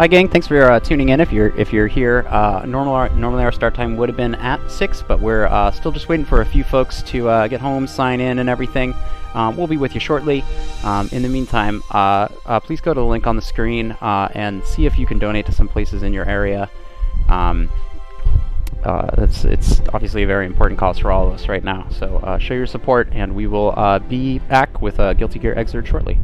Hi, gang. Thanks for uh, tuning in. If you're if you're here, uh, normal normally our start time would have been at six, but we're uh, still just waiting for a few folks to uh, get home, sign in, and everything. Um, we'll be with you shortly. Um, in the meantime, uh, uh, please go to the link on the screen and see if you can donate to some places in your area. Um, it's it's obviously a very important cause for all of us right now. So show your support, and we will be back with a Guilty Gear Xrd shortly.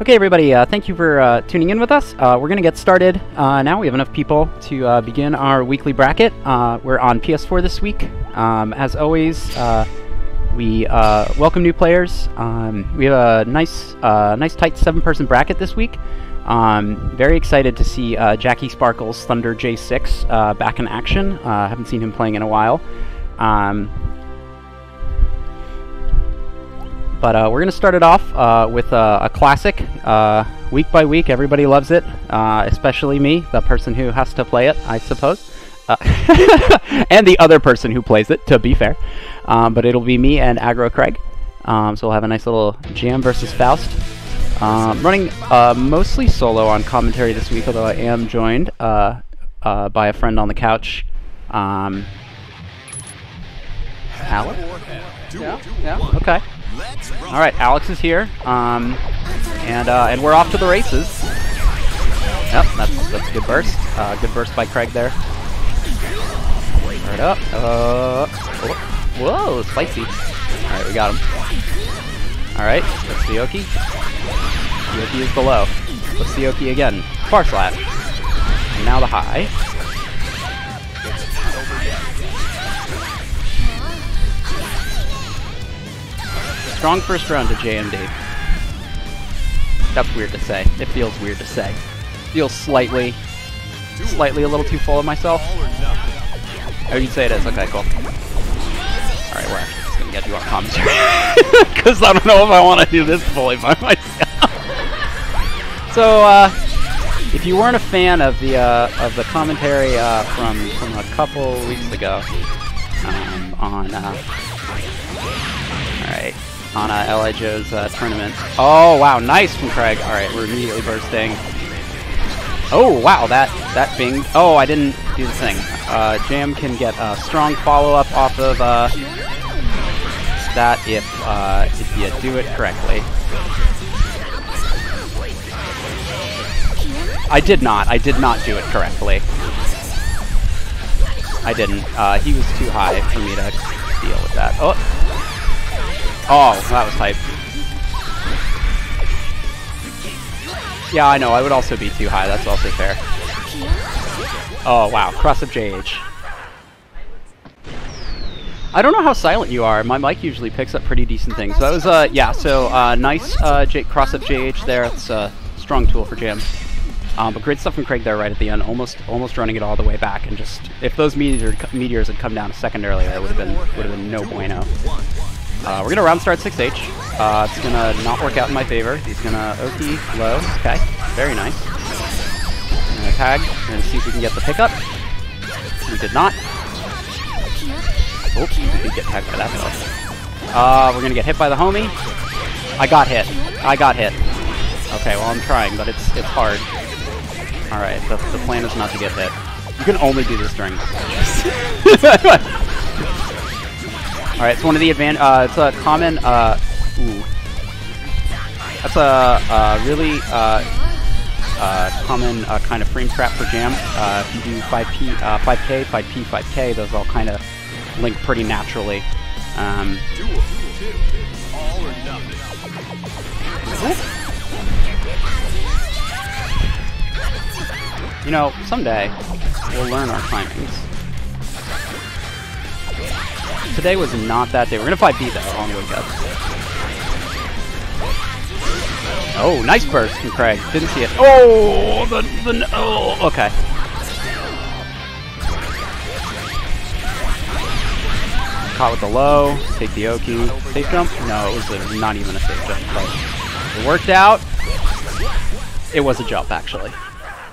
Okay, everybody, uh, thank you for uh, tuning in with us. Uh, we're going to get started uh, now. We have enough people to uh, begin our weekly bracket. Uh, we're on PS4 this week. Um, as always, we welcome new players. Um, we have a nice, nice tight seven-person bracket this week. Um, very excited to see Jackie Sparkles Thunder J6 back in action. haven't seen him playing in a while. Um, But uh, we're going to start it off uh, with uh, a classic. Uh, week by week, everybody loves it, uh, especially me, the person who has to play it, I suppose. Uh, and the other person who plays it, to be fair. Um, but it'll be me and Aggro Craig. Um, so we'll have a nice little Jam versus Faust. Um, running uh, mostly solo on commentary this week, although I am joined uh, uh, by a friend on the couch. Um, Alex? Yeah, yeah, okay. All right, Alex is here, um, and uh, and we're off to the races. Yep, that's that's a good burst. Uh, good burst by Craig there. Right up. Uh, whoa, spicy. All right, we got him. All right, that's Yoki. Yoki is below. Let's see Yoki again. Far slap. And now the high. Strong first round to JMD. That's weird to say. It feels weird to say. Feels slightly, slightly a little too full of myself. Oh, you'd say it is. Okay, cool. Alright, we're actually just gonna get you on commentary. Because I don't know if I want to do this fully by myself. so, uh, if you weren't a fan of the uh, of the commentary uh, from from a couple weeks ago um, on uh, on uh, Li Joe's uh, tournament. Oh wow, nice from Craig. All right, we're immediately bursting. Oh wow, that that binged. Oh, I didn't do the thing. Uh, Jam can get a strong follow up off of uh, that if uh, if you do it correctly. I did not. I did not do it correctly. I didn't. Uh, he was too high for me to deal with that. Oh. Oh, that was hype. Yeah, I know. I would also be too high. That's also fair. Oh, wow. Cross up JH. I don't know how silent you are. My mic usually picks up pretty decent things. So that was, uh, yeah, so, uh, nice, uh, J cross up JH there. It's a strong tool for Jam. Um, but great stuff from Craig there right at the end, almost almost running it all the way back, and just if those meteor, meteors had come down a second earlier, it would have been would have been no bueno. Uh, we're gonna round start 6H. Uh, it's gonna not work out in my favor. He's gonna Oki low. Okay, very nice. We're gonna tag. Gonna see if we can get the pickup. We did not. Oops, we did get tagged by that though. Uh, we're gonna get hit by the homie. I got hit. I got hit. Okay, well I'm trying, but it's it's hard. All right, the, the plan is not to get hit. You can only do this during. All right, it's one of the advan. Uh, it's a common. Uh, ooh. That's a, a really uh, uh, common uh, kind of frame trap for Jam. Uh, if you do 5P, 5K, 5P, 5K, those all kind of link pretty naturally. Um, nothing. You know, someday we'll learn our timings. Today was not that day. We're gonna fight B though on the wake up. Oh, nice burst from Craig. Didn't see it. Oh, the the oh. Okay. Caught with the low. Take the Oki. Safe jump? No, it was a, not even a safe jump. But it worked out. It was a jump actually.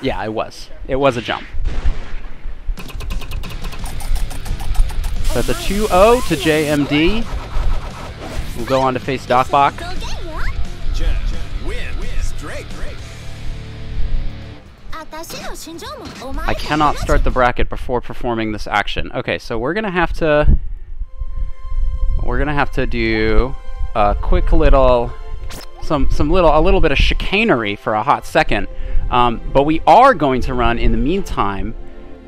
Yeah, it was. It was a jump. It's a 2-0 to JMD. We'll go on to face. Straight. I cannot start the bracket before performing this action. Okay, so we're gonna have to we're gonna have to do a quick little some some little a little bit of chicanery for a hot second. Um, but we are going to run in the meantime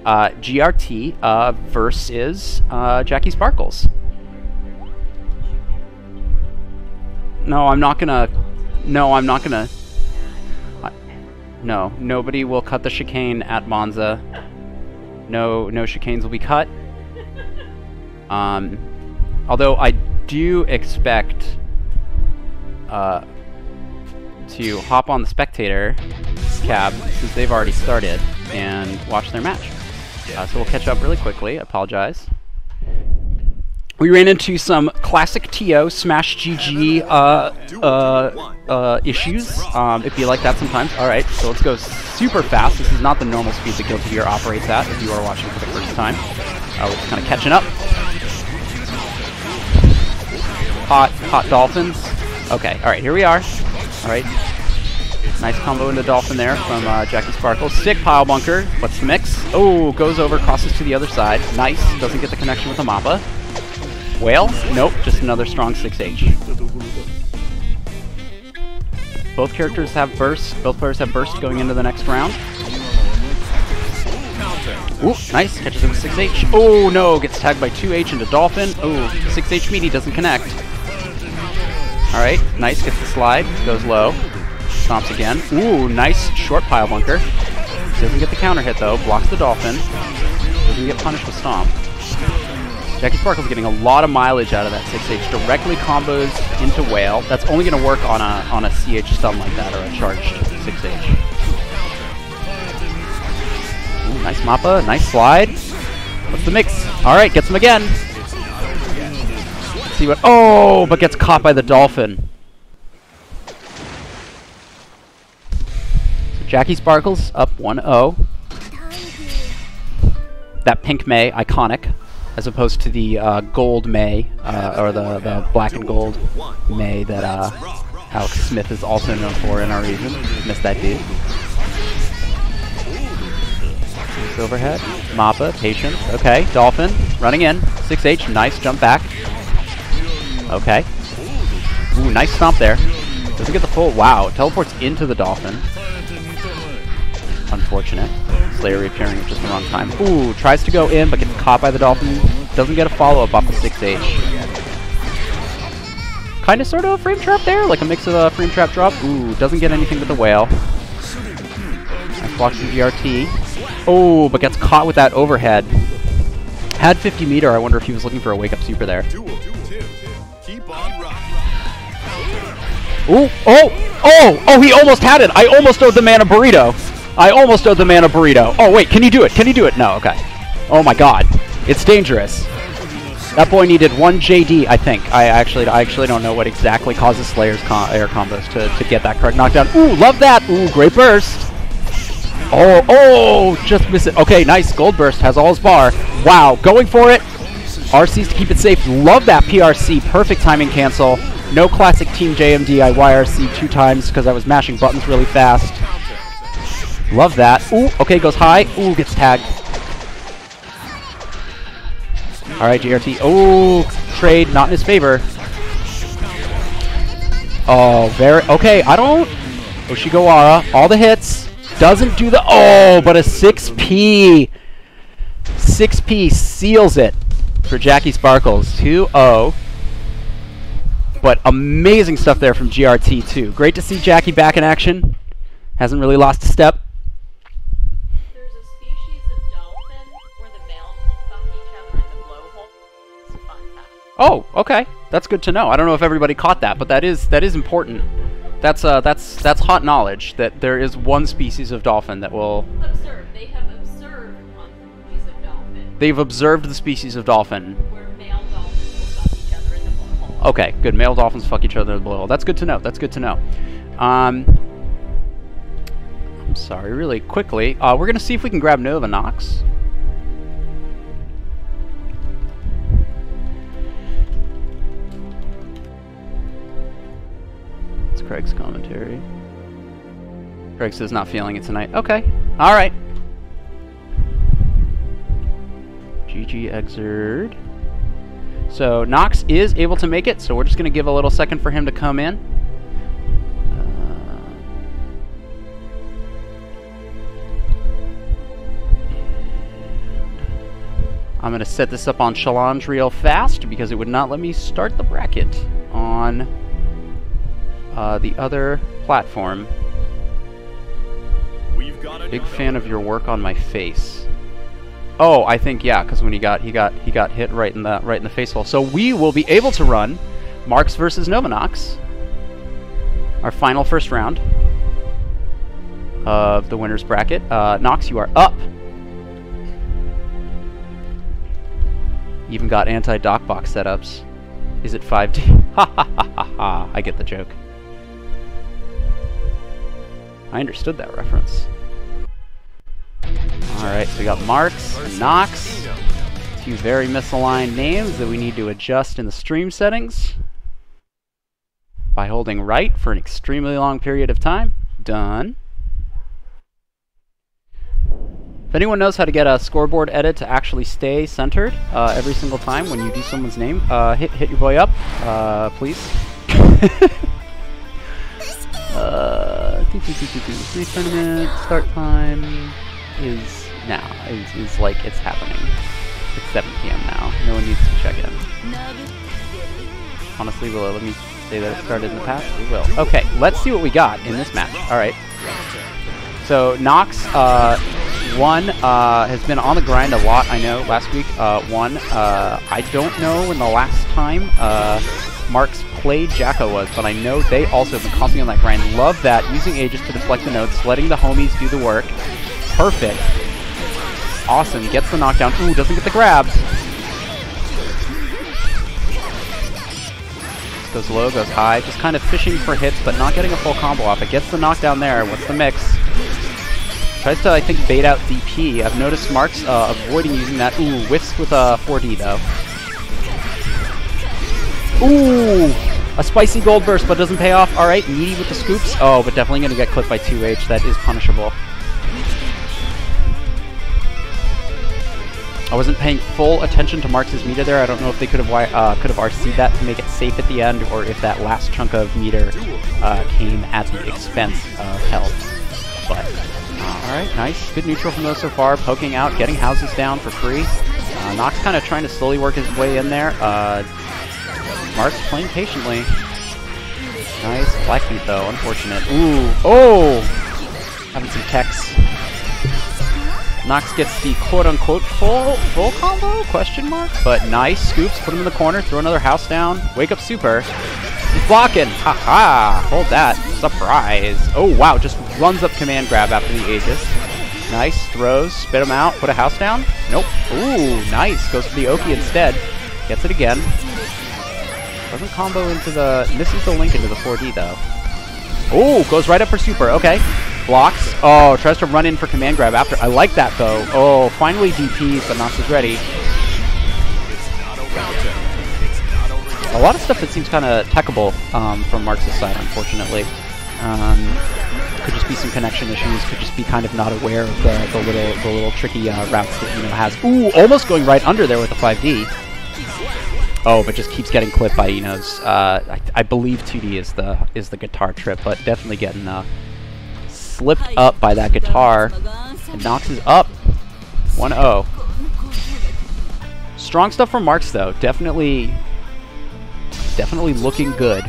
uh, GRT uh, versus uh, Jackie Sparkles. No, I'm not gonna. No, I'm not gonna. No, nobody will cut the chicane at Monza. No, no chicanes will be cut. Um, although I do expect uh, to hop on the spectator cab since they've already started and watch their match. Uh, so we'll catch up really quickly. I apologize. We ran into some classic TO Smash GG uh, uh, uh, issues, um, if you like that sometimes. Alright, so let's go super fast. This is not the normal speed that Guilty Gear operates at if you are watching for the first time. Uh, we're kind of catching up. Hot, hot dolphins. Okay, alright, here we are. Alright, Nice combo into Dolphin there from uh, Jackie Sparkle. Sick pile bunker. What's the mix? Oh, goes over, crosses to the other side. Nice. Doesn't get the connection with the Mappa. Whale? Nope, just another strong 6H. Both characters have burst. Both players have burst going into the next round. Ooh, nice. Catches it with 6H. Oh, no. Gets tagged by 2H into Dolphin. Oh, 6H meaty doesn't connect. Alright, nice. Gets the slide. Goes low. Stomps again. Ooh, nice short pile bunker. Doesn't get the counter hit, though. Blocks the Dolphin. Doesn't get punished with Stomp. Jackie Sparkle's getting a lot of mileage out of that 6H. Directly combos into Whale. That's only going to work on a on a CH stun like that or a charged 6H. Ooh, nice Mappa. Nice slide. What's the mix? Alright, gets him again. Let's see what... Oh, but gets caught by the Dolphin. Jackie Sparkles up 1-0. That pink May, iconic as opposed to the uh, gold May, uh, or the, the black and gold May that uh, Alex Smith is also known for in our region. Missed that dude. Overhead. Mappa, patience. Okay, Dolphin, running in. 6H, nice jump back. Okay. Ooh, nice stomp there. Doesn't get the full. Wow, teleports into the Dolphin. Unfortunate. Slayer reappearing at just the wrong time. Ooh, tries to go in, but gets caught by the Dolphin. Doesn't get a follow-up off the 6H. Kind of sort of a frame trap there, like a mix of a frame trap drop. Ooh, doesn't get anything with the whale. Nice block from GRT. Oh, but gets caught with that overhead. Had 50 meter, I wonder if he was looking for a wake-up super there. Ooh, oh, oh, oh, he almost had it. I almost owed the man a burrito. I almost owed the man a burrito. Oh, wait, can you do it? Can you do it? No, okay. Oh my god. It's dangerous. That boy needed one JD, I think. I actually I actually don't know what exactly causes Slayer's com air combos to, to get that correct knockdown. Ooh, love that! Ooh, great burst! Oh, oh, just miss it. Okay, nice. Gold burst has all his bar. Wow, going for it. RCs to keep it safe. Love that PRC. Perfect timing cancel. No classic Team JMD. I YRC two times because I was mashing buttons really fast. Love that. Ooh, okay, goes high. Ooh, gets tagged. Alright, GRT. Oh, trade, not in his favor. Oh, very... Okay, I don't... Oshigawara, all the hits. Doesn't do the... Oh, but a 6P. 6P seals it for Jackie Sparkles. 2-0. But amazing stuff there from GRT, too. Great to see Jackie back in action. Hasn't really lost a step. Oh, okay. That's good to know. I don't know if everybody caught that, but that is that is important. That's uh that's that's hot knowledge that there is one species of dolphin that will Observe. They have observed one species of dolphin they've observed the species of dolphin. where male dolphins fuck each other in the blowhole. Okay, good. Male dolphins fuck each other in the blowhole. That's good to know. That's good to know. Um I'm sorry, really quickly. Uh, we're gonna see if we can grab Nova Nox. Craig's commentary. Craig says not feeling it tonight. Okay. Alright. GG Xrd. So Nox is able to make it, so we're just going to give a little second for him to come in. Uh, I'm going to set this up on Challenge real fast because it would not let me start the bracket on uh, the other platform. We've got Big fan of your work on my face. Oh, I think yeah, because when he got he got he got hit right in the right in the face hole. So we will be able to run Marks versus Novanox, our final first round of the winners bracket. Uh, Nox, you are up. Even got anti-dockbox setups. Is it 5D? Ha ha ha ha ha! I get the joke. I understood that reference. Alright, so we got Marks Knox. Two very misaligned names that we need to adjust in the stream settings by holding right for an extremely long period of time. done. If anyone knows how to get a scoreboard edit to actually stay centered uh, every single time when you do someone's name, uh, hit hit your boy up, uh, please. -doo -doo -doo -doo. Free tournament start time is now. Is like it's happening. It's 7 p.m. now. No one needs to check in. Honestly, will let me say that it started in the past? We will. Okay, let's see what we got in this match. All right. So Nox, uh, one uh, has been on the grind a lot. I know. Last week, uh, one. Uh, I don't know when the last time uh, Marks played Jack-O was, but I know they also have been constantly on that grind. Love that. Using Aegis to deflect the notes, letting the homies do the work. Perfect. Awesome. Gets the knockdown. Ooh, doesn't get the grabs. Goes low, goes high. Just kind of fishing for hits, but not getting a full combo off. It gets the knockdown there. What's the mix? Tries to, I think, bait out DP. I've noticed Marks uh, avoiding using that. Ooh, whiffs with a 4D, though. Ooh! A spicy gold burst, but doesn't pay off. Alright, Needy with the scoops. Oh, but definitely going to get clipped by 2H. That is punishable. I wasn't paying full attention to Marks' meter there. I don't know if they could have uh, could have RC'd that to make it safe at the end, or if that last chunk of meter uh, came at the expense of health. But uh, all right, nice, good neutral from those so far. Poking out, getting houses down for free. Uh, Nox kind of trying to slowly work his way in there. Marks playing patiently. Nice, Blackbeat though, unfortunate. Ooh, oh, having some techs. Nox gets the quote-unquote full full combo question mark, but nice scoops. Put him in the corner. Throw another house down. Wake up super. He's blocking. Haha. -ha. Hold that. Surprise. Oh wow. Just runs up command grab after the Aegis. Nice throws. Spit him out. Put a house down. Nope. Ooh, nice. Goes for the Oki instead. Gets it again. Doesn't combo into the. Misses the link into the 4D though. Oh, goes right up for super. Okay. Blocks. Oh, tries to run in for command grab after. I like that, though. Oh, finally DPs, but is ready. A lot of stuff that seems kind of techable um, from Marks' side, unfortunately. Um, could just be some connection issues. Could just be kind of not aware of the, the little the little tricky uh, routes that you know has. Ooh, almost going right under there with the 5D. Oh, but just keeps getting clipped by I-No's. Uh, I, I, believe 2D is the is the guitar trip, but definitely getting uh, slipped up by that guitar. And Nox is up. 1-0. Strong stuff from Marks, though. Definitely, definitely looking good.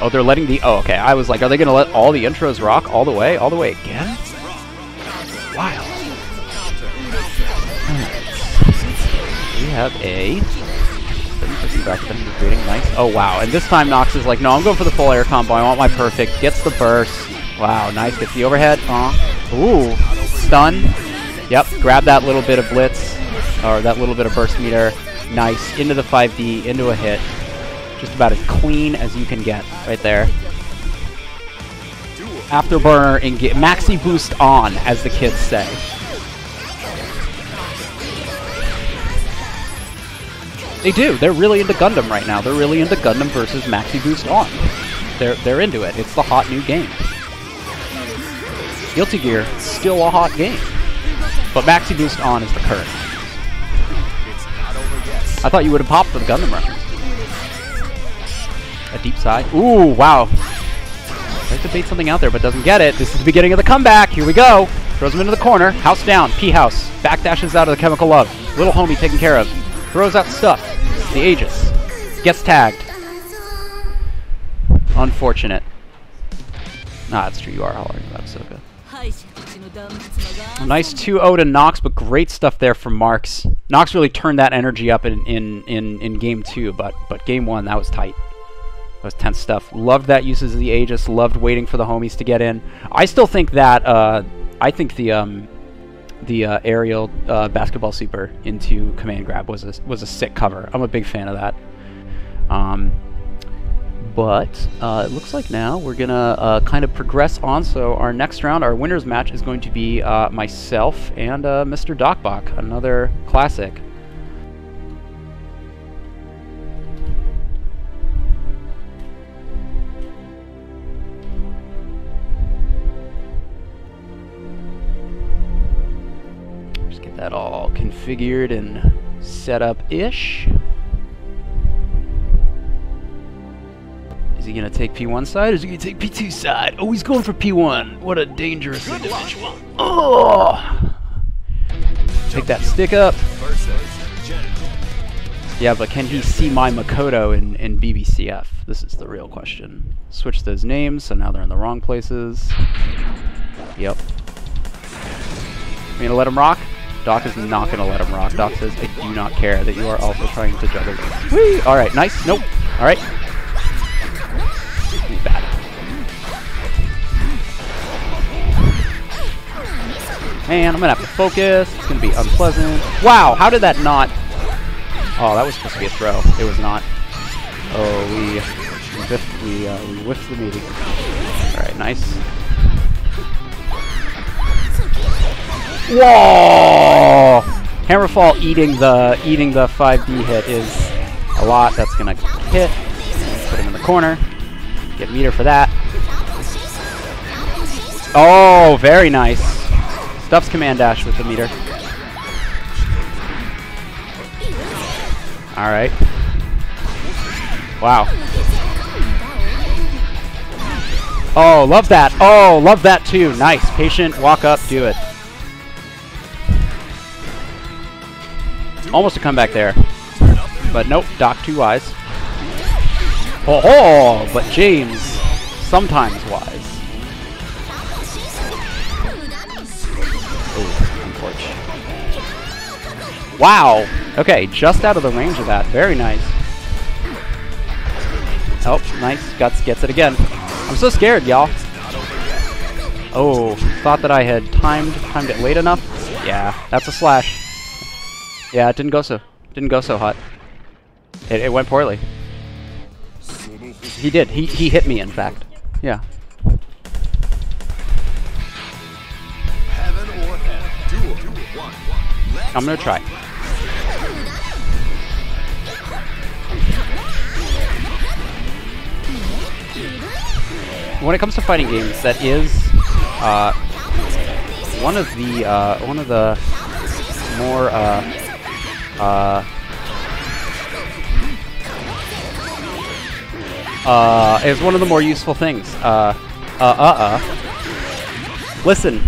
Oh, they're letting the... Oh, okay. I was like, are they going to let all the intros rock all the way? All the way again? Wild. We have a 30% bracket that creating. Nice. Oh, wow. And this time Nox is like, no, I'm going for the full air combo. I want my perfect. Gets the burst. Wow, nice. Gets the overhead. Uh, ooh. Stun. Yep. Grab that little bit of blitz. Or that little bit of burst meter. Nice. Into the 5D. Into a hit. Just about as clean as you can get right there. Afterburner and get maxi boost on, as the kids say. They do. They're really into Gundam right now. They're really into Gundam versus Maxi Boost on. They're they're into it. It's the hot new game. Guilty Gear, still a hot game. But Maxi Boost on is the current. I thought you would have popped the Gundam reference. A deep side. Ooh, wow. Tries to bait something out there, but doesn't get it. This is the beginning of the comeback. Here we go. Throws him into the corner. House down. P house. Backdashes out of the chemical love. Little homie taken care of. Throws out stuff. The Aegis. Gets tagged. Unfortunate. Nah, that's true. You are hollering. So good. Nice 2-0 to Nox, but great stuff there from Marks. Nox really turned that energy up in, in, in, in game two, but but game one, that was tight. That was tense stuff. Loved that uses of the Aegis. Loved waiting for the homies to get in. I still think that, uh, I think the, um, the uh, aerial uh, basketball super into command grab was a, was a sick cover. I'm a big fan of that. Um, But uh, it looks like now we're gonna uh, kind of progress on. So our next round, our winners match, is going to be uh, myself and uh, Mr. Docbach, another classic. That all configured and set up ish. Is he gonna take P1 side or is he gonna take P2 side? Oh, he's going for P1. What a dangerous individual. Oh! Take that stick up. Yeah, but can he see my Makoto in, in BBCF? This is the real question. Switch those names, so now they're in the wrong places. Yep. You gonna let him rock? Doc is not gonna let him rock. Doc says, I do not care that you are also trying to juggle. Whee! Alright, nice. Nope. Alright. Bad. Man, I'm gonna have to focus. It's gonna be unpleasant. Wow, how did that not... Oh, that was supposed to be a throw. It was not. Oh, we we we, uh, we whiffed the meeting. Alright, nice. Whoa! Hammerfall eating the eating the 5D hit is a lot. That's gonna hit. Put him in the corner. Get meter for that. Oh, very nice. Stuffs command dash with the meter. Alright. Wow. Oh, love that. Oh, love that too. Nice. Patient, walk up, do it. Almost a comeback there. But nope, Doc too wise. Oh, oh, but James, sometimes wise. Oh. Wow. Okay, just out of the range of that. Very nice. Oh, nice. Guts gets it again. I'm so scared, y'all. Oh, thought that I had timed timed it late enough. Yeah, that's a slash. Yeah, it didn't go so didn't go so hot. It, it went poorly. He did. He he hit me, in fact. Yeah. I'm gonna try. When it comes to fighting games, that is uh, one of the uh, one of the more uh, uh, uh, is one of the more useful things. Uh, uh, uh, uh. Listen,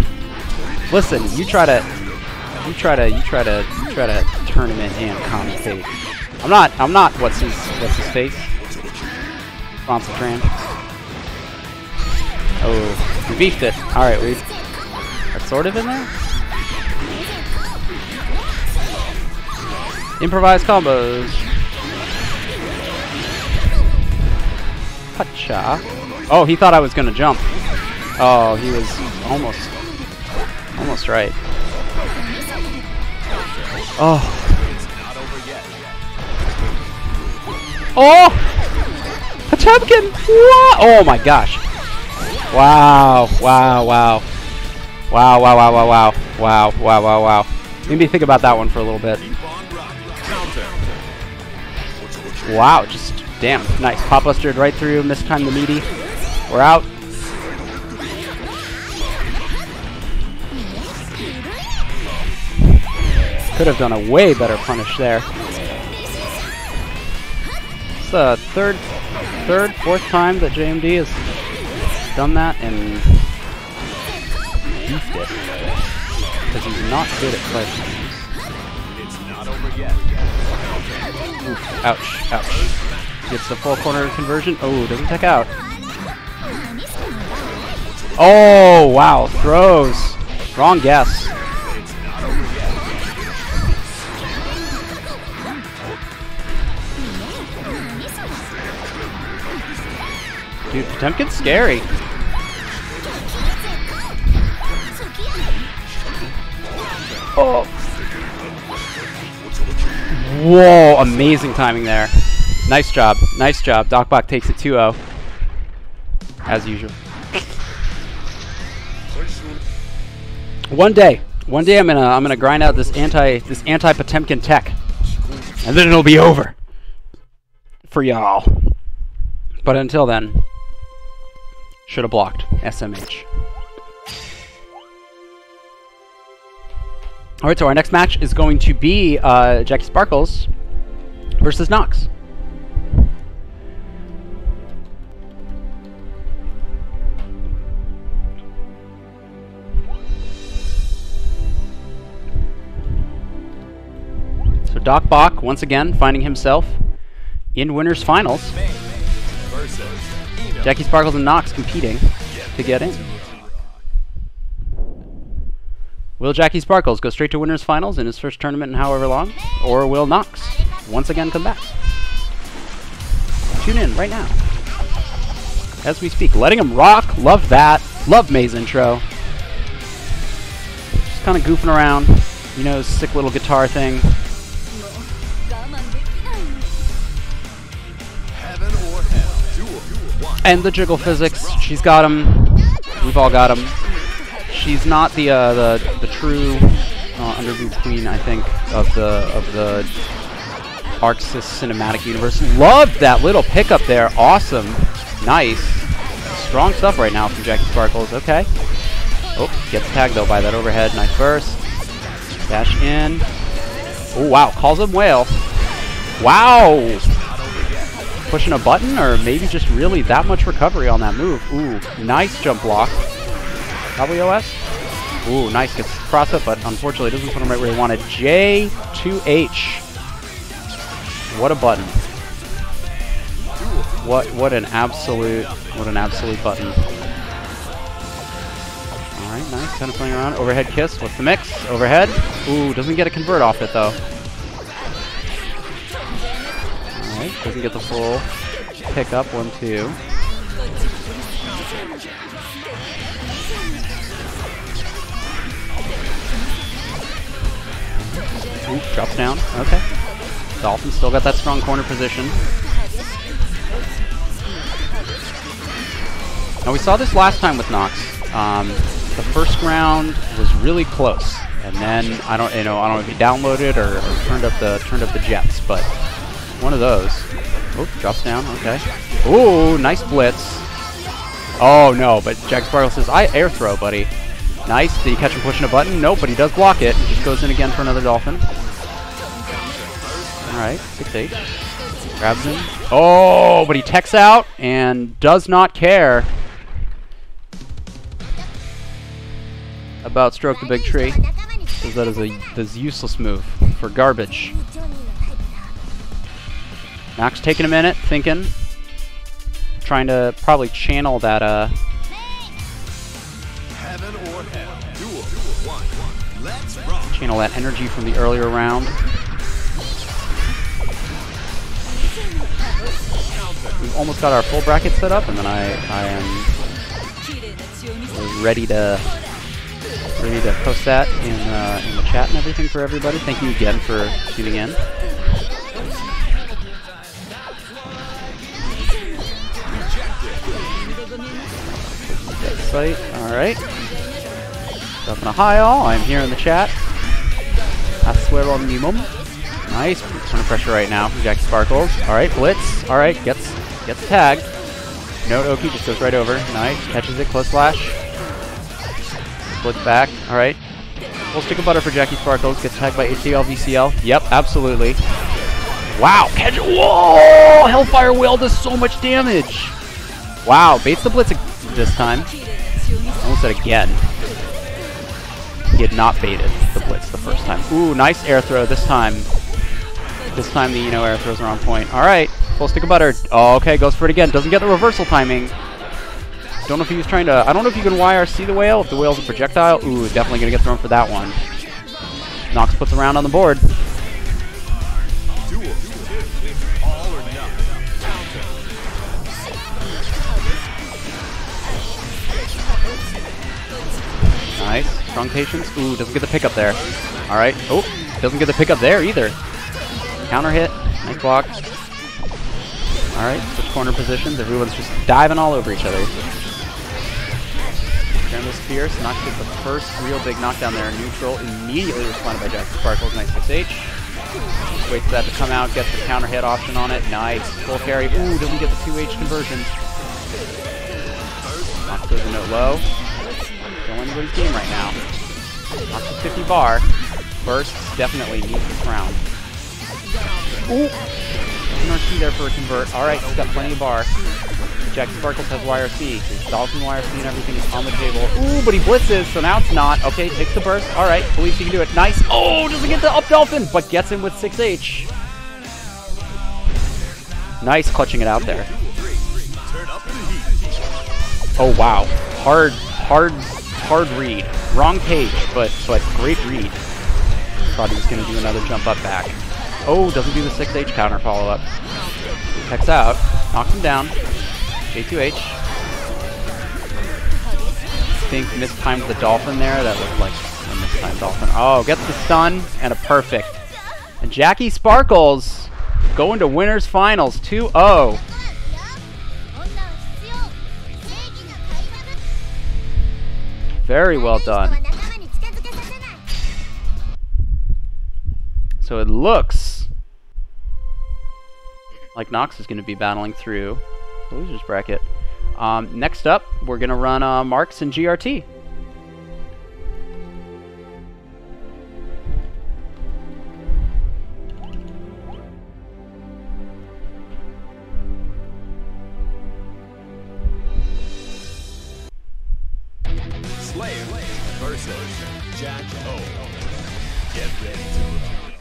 listen. You try to you try to you try to you try to turn tournament and commentate. I'm not I'm not what's his what's his face? Tran. Oh, we beefed it. Alright, we that's sort of in there? Improvised combos. Pacha. Oh, he thought I was gonna jump. Oh, he was almost almost right. Oh. Oh! Potemkin! What? Oh my gosh. Wow, wow, wow. Wow, wow, wow, wow, wow. Wow, wow, wow, wow. Made me think about that one for a little bit. Wow, just damn. Nice. Pop bustered right through, mistimed the meaty. We're out. Could have done a way better punish there. It's the third, third, fourth time that JMD has done that and beefed it. Because he's not good at fighting. Oof, ouch, ouch. Gets the full corner conversion. Oh, doesn't tech out. Oh, wow, throws. Wrong guess. Dude, Potemkin's scary. Oh. Whoa, amazing timing there. Nice job. Nice job. Docbot takes it 2-0. As usual. One day. One day I'm gonna I'm gonna grind out this anti this anti Potemkin tech. And then it'll be over. For y'all. But until then, should have blocked SMH. All right, so our next match is going to be uh, Jackie Sparkles versus Nox. So Doc Bach, once again, finding himself in winners finals. Jackie Sparkles and Nox competing to get in. Will Jackie Sparkles go straight to winners finals in his first tournament in however long? Or will Nox once again come back? Tune in right now. As we speak. Letting him rock. Love that. Love May's intro. Just kind of goofing around. You know, sick little guitar thing. Heaven or hell. Duel. One. And the jiggle physics. She's got him. We've all got him. She's not the uh, the the true uh, Queen, I think, of the of the ArcSys cinematic universe. Love that little pickup there. Awesome. Nice. Strong stuff right now from Jackie Sparkles. Okay. Oh, gets tagged though by that overhead. Nice burst. Dash in. Oh wow, calls him whale. Wow. Pushing a button or maybe just really that much recovery on that move. Ooh, nice jump block. Probably OS. Ooh, nice. Gets cross up, but unfortunately doesn't put him right where he wanted. J2H. What a button. What what an absolute what an absolute button. Alright, nice. Kind of playing around. Overhead kiss. What's the mix? Overhead. Ooh, doesn't get a convert off it though. Alright, doesn't get the full pick up. One, two. Ooh, drops down. Okay. Dolphin still got that strong corner position. Now we saw this last time with Nox. Um, the first round was really close, and then I don't, you know, I don't know if he downloaded or, or turned up the turned up the jets, but one of those. Oh, drops down. Okay. Ooh, nice blitz. Oh no, but Jack Sparkle says, "I air throw, buddy." Nice. Did you catch him pushing a button? Nope, but he does block it. He just goes in again for another dolphin. Alright, 6-8. Grabs him. Oh, but he techs out and does not care about Stroke the Big Tree. Says that is a this useless move for garbage. Max taking a minute, thinking. Trying to probably channel that uh channel that energy from the earlier round. We've almost got our full bracket set up, and then I, I am ready to ready to post that in uh, in the chat and everything for everybody. Thank you again for tuning in. Site. All right. Up in all. I'm here in the chat. I swear on minimum. Nice. Ton of pressure right now from Jackie Sparkles. Alright, Blitz. Alright, gets gets tagged. No Oki just goes right over. Nice. Catches it, close slash. Blitz back. Alright. Full stick of butter for Jackie Sparkles. Gets tagged by HCL VCL. Yep, absolutely. Wow, catch it. Whoa! Hellfire Whale does so much damage. Wow, baits the Blitz this time. Almost said again. He had not baited blitz the first time. Ooh, nice air throw this time. This time the you know air throws are on point. All right, full stick of butter. Oh, okay, goes for it again. Doesn't get the reversal timing. Don't know if he was trying to. I don't know if you can YRC the whale. If the whale's a projectile, ooh, definitely gonna get thrown for that one. Nox puts a round on the board. Nice, strong patience. Ooh, doesn't get the pickup there. All right. Oh, doesn't get the pickup there either. Counter hit. Nice block. Alright, switch corner positions. Everyone's just diving all over each other. Scrambles fierce. Knocks the first real big knockdown there. Neutral immediately responded by Jack Sparkles. Nice 6H. Waits for that to come out. Gets the counter hit option on it. Nice. Full carry. Ooh, doesn't get the 2H conversion. Nox goes a note low. Don't anybody's game right now. Nox with 50 bar. Bursts definitely needs the crown. Ooh. NRC there for a convert. Alright, he's got plenty of bar. Jack Sparkles has YRC. His Dolphin YRC and everything is on the table. Ooh, but he blitzes, so now it's not. Okay, takes the burst. Alright, believes he can do it. Nice. Oh, doesn't get the up Dolphin, but gets him with 6H. Nice clutching it out there. Up. Oh, wow. Hard, hard, hard read. Wrong page, but, but great read. Thought he was going to do another jump up back. Oh, doesn't do the 6H counter follow-up. Checks out. Knocks him down. J2H. think mistimed the dolphin there. That looked like a mistimed dolphin. Oh, gets the stun and a perfect. And Jackie Sparkles going to winners finals 2-0. Very well done. So it looks like Nox is going to be battling through the loser's bracket. Um, next up, we're going to run uh, Marks and GRT. Jack O. Get ready to.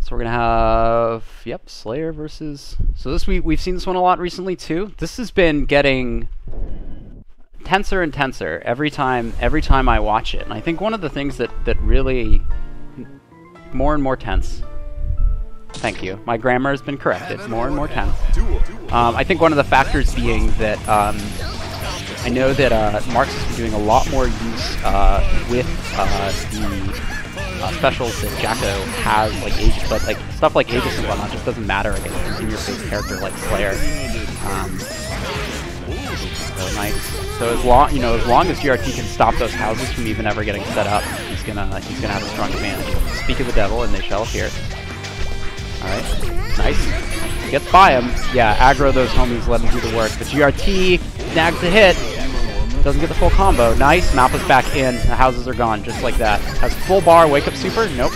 So we're gonna have yep Slayer versus. So this we we've seen this one a lot recently too. This has been getting tenser and tenser every time every time I watch it. And I think one of the things that that really more and more tense. Thank you. My grammar has been corrected. More and more tense. Um, I think one of the factors being that um, I know that uh, Marks has been doing a lot more use uh, with uh, the uh, specials that Jack-O has, like Aegis, but like stuff like Aegis and whatnot just doesn't matter against a your face character like Slayer. Um, so nice. So as long you know, as long as GRT can stop those houses from even ever getting set up, he's gonna he's gonna have a strong advantage. Speak of the devil, and they shall appear. All right, nice. Gets by him. Yeah, aggro those homies, let him do the work. The GRT snags the hit. Doesn't get the full combo. Nice. Mappa's back in. The houses are gone, just like that. Has full bar. Wake up super. Nope.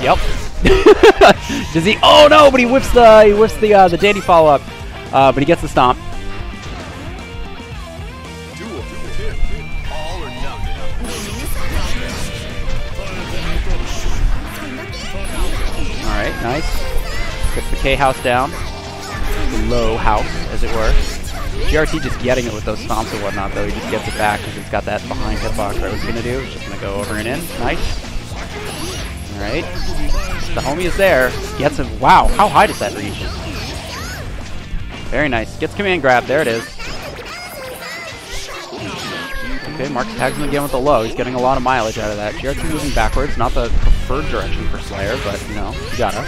Yep. Does he? Oh no! But he whips the he whips the uh, the dandy follow up. Uh, but he gets the stomp. Duel. All or nothing. All right, nice. Gets the K house down. The low house, as it were. GRT just getting it with those stomps and whatnot, though. He just gets it back because it's got that behind hitbox. Right, what's he gonna do? He's just gonna go over and in. Nice. All right. The homie is there. Gets him. Wow, how high does that reach? Very nice. Gets command grab. There it is. Okay, Mark tags him again with the low. He's getting a lot of mileage out of that. GRT moving backwards. Not the preferred direction for Slayer, but, you know, you gotta.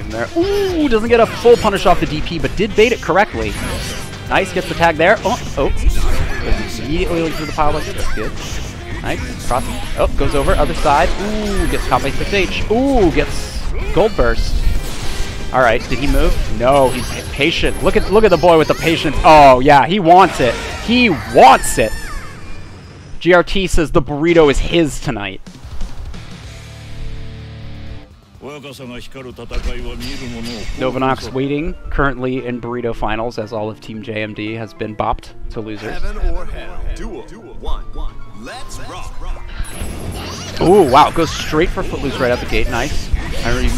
Him there. Ooh, doesn't get a full punish off the DP, but did bait it correctly. Nice, gets the tag there. Oh, oh. Immediately through the pile That's good. Nice. Cross. Oh, goes over. Other side. Ooh, gets caught by 6H. Ooh, gets Gold Burst. All right, did he move? No, he's patient. Look at look at the boy with the patience. Oh yeah, he wants it. He wants it. GRT says the burrito is his tonight. Novanox waiting currently in burrito finals as all of Team JMD has been bopped to losers. Heaven or hell. Duel. One. Let's rock. Ooh, wow, goes straight for Footloose right out the gate. Nice. I re-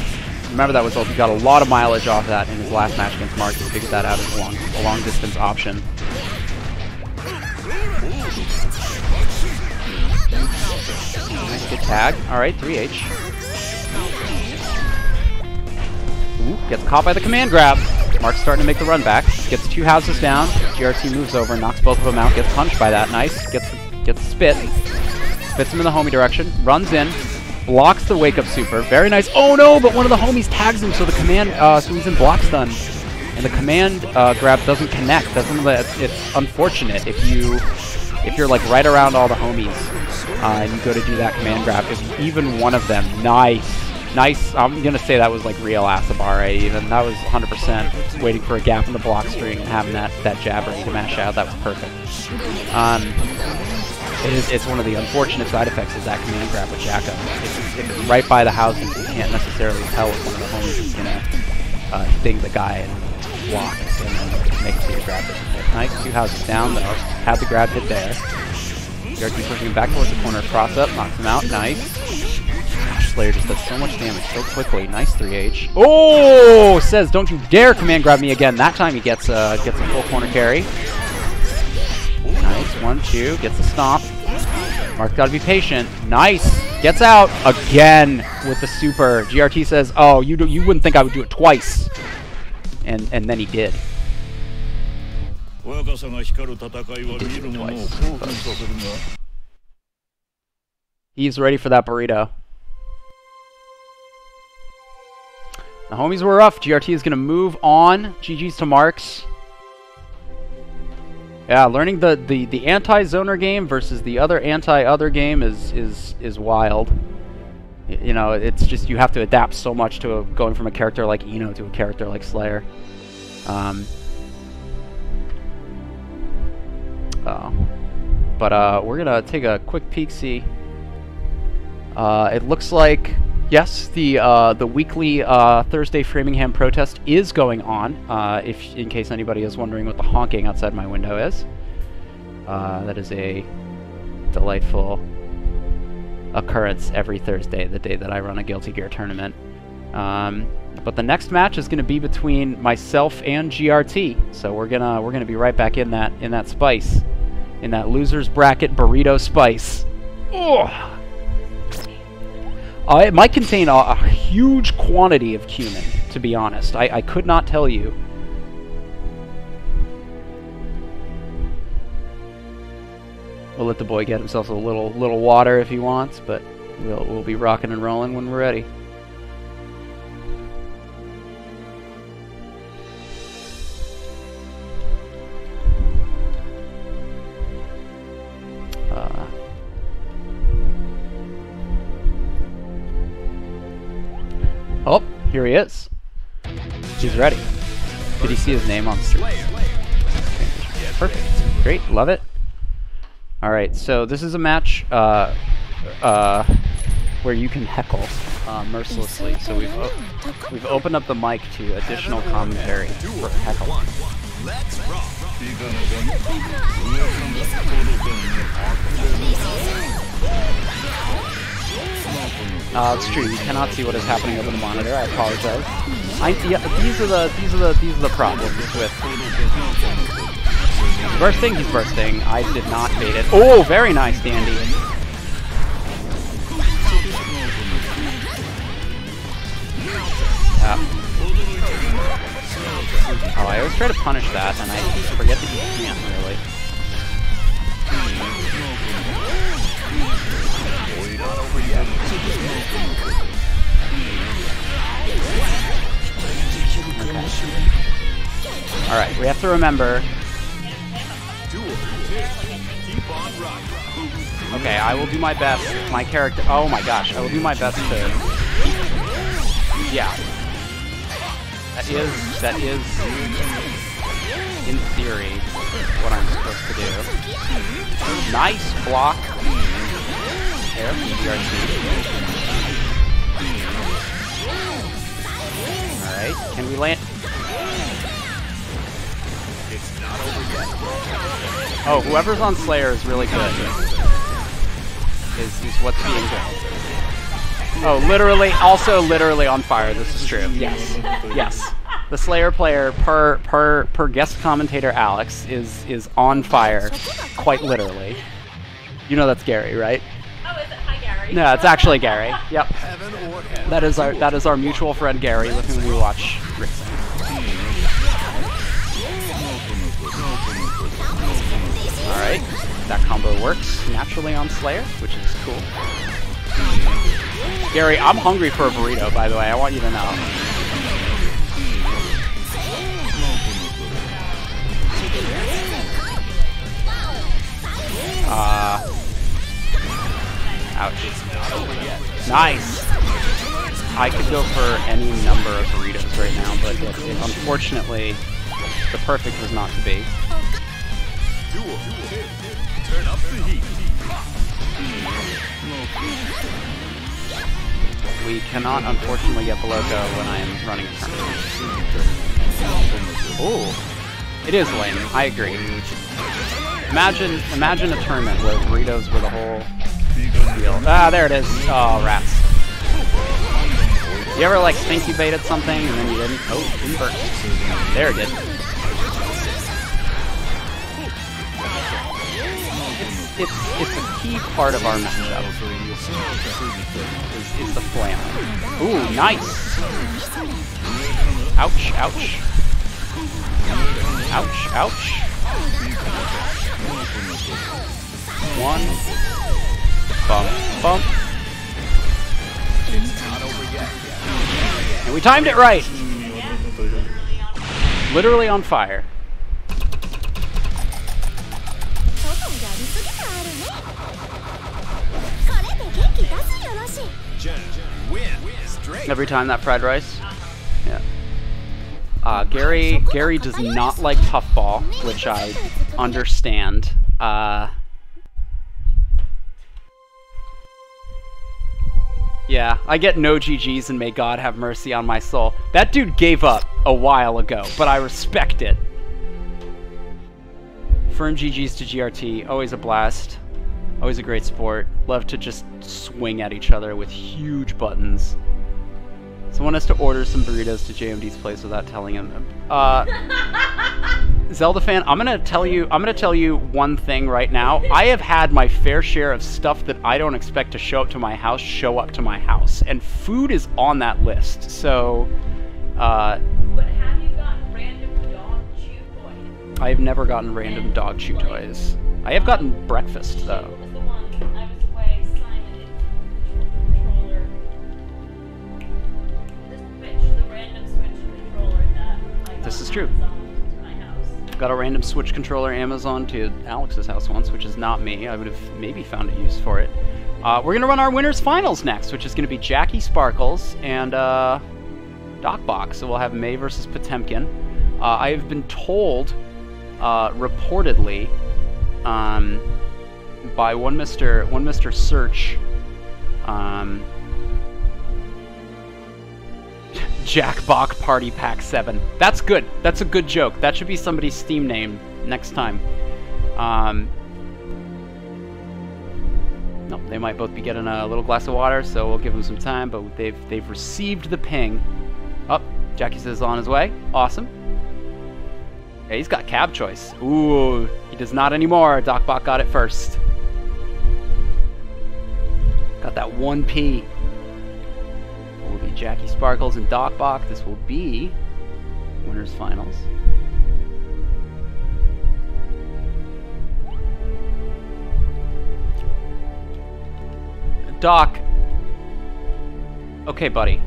remember that was he got a lot of mileage off that in his last match against Mark. He figured that out as a long, a long distance option. Nice good tag. All right, 3H. Ooh, gets caught by the command grab. Mark's starting to make the run back. Gets two houses down. GRT moves over, knocks both of them out. Gets punched by that. Nice. Gets gets spit. Spits him in the homie direction. Runs in. blocks the wake up super. Very nice. Oh no, but one of the homies tags him, so the command, uh, so he's in block stun. And the command uh, grab doesn't connect. Doesn't let, it's unfortunate if you, if you're like right around all the homies, uh, and you go to do that command grab. If even one of them, nice. Nice. I'm gonna say that was like real Asabare even. That was 100% waiting for a gap in the block string and having that that jab ready to mash out. That was perfect. Um, it is, it's one of the unfortunate side effects of that command grab with Jack-O. If, it's right by the house, you can't necessarily tell if one of the homies is gonna uh, ding the guy and block and then make your grab hit. Nice. Two houses down though. Had the grab hit there. Yarky pushing him back towards the corner. Cross up, knocks him out. Nice. Slayer just does so much damage so quickly. Nice 3H. Oh! Says, don't you dare command grab me again. That time he gets, uh, gets a full corner carry. Nice. One, two. Gets a stomp. Mark's got to be patient. Nice. Gets out again with the super. GRT says, oh, you, do, you wouldn't think I would do it twice. And, and then he did. He's ready for that burrito. The homies were rough. GRT is going to move on. GG's to Marks. Yeah, learning the, the, the anti-zoner game versus the other anti-other game is, is, is wild. You know, it's just you have to adapt so much to a, going from a character like Eno to a character like Slayer. Um, oh. But uh, we're going to take a quick peek see uh, it looks like yes, the uh, the weekly uh, Thursday Framingham protest is going on. Uh, if in case anybody is wondering what the honking outside my window is, uh, that is a delightful occurrence every Thursday, the day that I run a Guilty Gear tournament. Um, but the next match is going to be between myself and GRT, so we're gonna we're gonna be right back in that in that spice, in that losers bracket burrito spice. Ugh. Uh, it might contain a, a huge quantity of cumin, to be honest. I, I could not tell you. We'll let the boy get himself a little little water if he wants, but we'll we'll be rocking and rolling when we're ready. Oh, here he is. He's ready. Did he see his name on the stream? Perfect. Great. Love it. All right. So this is a match uh, uh, where you can heckle uh, mercilessly. So we've o- we've opened up the mic to additional commentary for heckle. Uh, it's true. You cannot see what is happening over the monitor. I apologize. I, yeah, these are the these are the these are the problems with bursting. He's bursting. I did not bait it. Oh, very nice, Dandy. Yeah. Oh, I always try to punish that, and I forget that you can't really. All right, we have to remember. Okay, I will do my best. My character. Oh my gosh, I will do my best to. Yeah. That is that is in theory what I'm supposed to do. Nice block. There. Alright, can we land? Oh, whoever's on Slayer is really good. Is, is what's being good. Oh, literally, also literally on fire. This is true. Yes, yes. The Slayer player, per per per guest commentator Alex, is is on fire, quite literally. You know that's Gary, right? Gary. No, it's actually Gary. Yep. That is our that is our mutual friend Gary, with whom we watch racing. All right, that combo works naturally on Slayer, which is cool. Gary, I'm hungry for a burrito, by the way. I want you to know. Uh, ouch. Nice. I could go for any number of burritos right now, but it, it, unfortunately, the perfect was not to be. Turn up the heat. We cannot, unfortunately, get Boloco when I am running a tournament. Ooh. It is lame. I agree. Imagine, imagine a tournament where burritos were the whole Ah, there it is. Oh, rats. You ever like think you baited something and then you didn't? Oh, invert. There it did. It's, it's, it's a key part of our matchup. Is, is the flam. Ooh, nice. Ouch, ouch. Ouch, ouch. One. Bump, bump. It's not over yet. And we timed it right! Literally on fire. Every time that fried rice? Yeah. Uh, Gary, Gary does not like puffball, which I understand. Uh, yeah, I get no GGs and may God have mercy on my soul. That dude gave up a while ago, but I respect it. Firm GGs to GRT, always a blast. Always a great sport. Love to just swing at each other with huge buttons. Someone has to order some burritos to JMD's place without telling him. Uh, Zelda fan, I'm gonna tell you. I'm gonna tell you one thing right now. I have had my fair share of stuff that I don't expect to show up to my house show up to my house, and food is on that list. So, uh, But have you gotten random dog chew toys? I've never gotten random dog chew toys. I have gotten breakfast though. This is true. To. Got a random Switch controller Amazon to Alex's house once, which is not me. I would have maybe found a use for it. Uh, we're gonna run our winners finals next, which is gonna be Jackie Sparkles and uh, Docbox. So we'll have May versus Potemkin. Uh, I have been told, uh, reportedly, um, by one Mister one Mister Search, um, Jackbox Party Pack 7. That's good. That's a good joke. That should be somebody's Steam name next time. Um, no, they might both be getting a little glass of water, so we'll give them some time, but they've they've received the ping. Up, oh, Jackie says on his way. Awesome. Yeah, he's got cab choice. Ooh, he does not anymore. Docbot got it first. Got that 1P will be Jackie Sparkles and Doc Bach. This will be winners finals. Doc. Okay, buddy.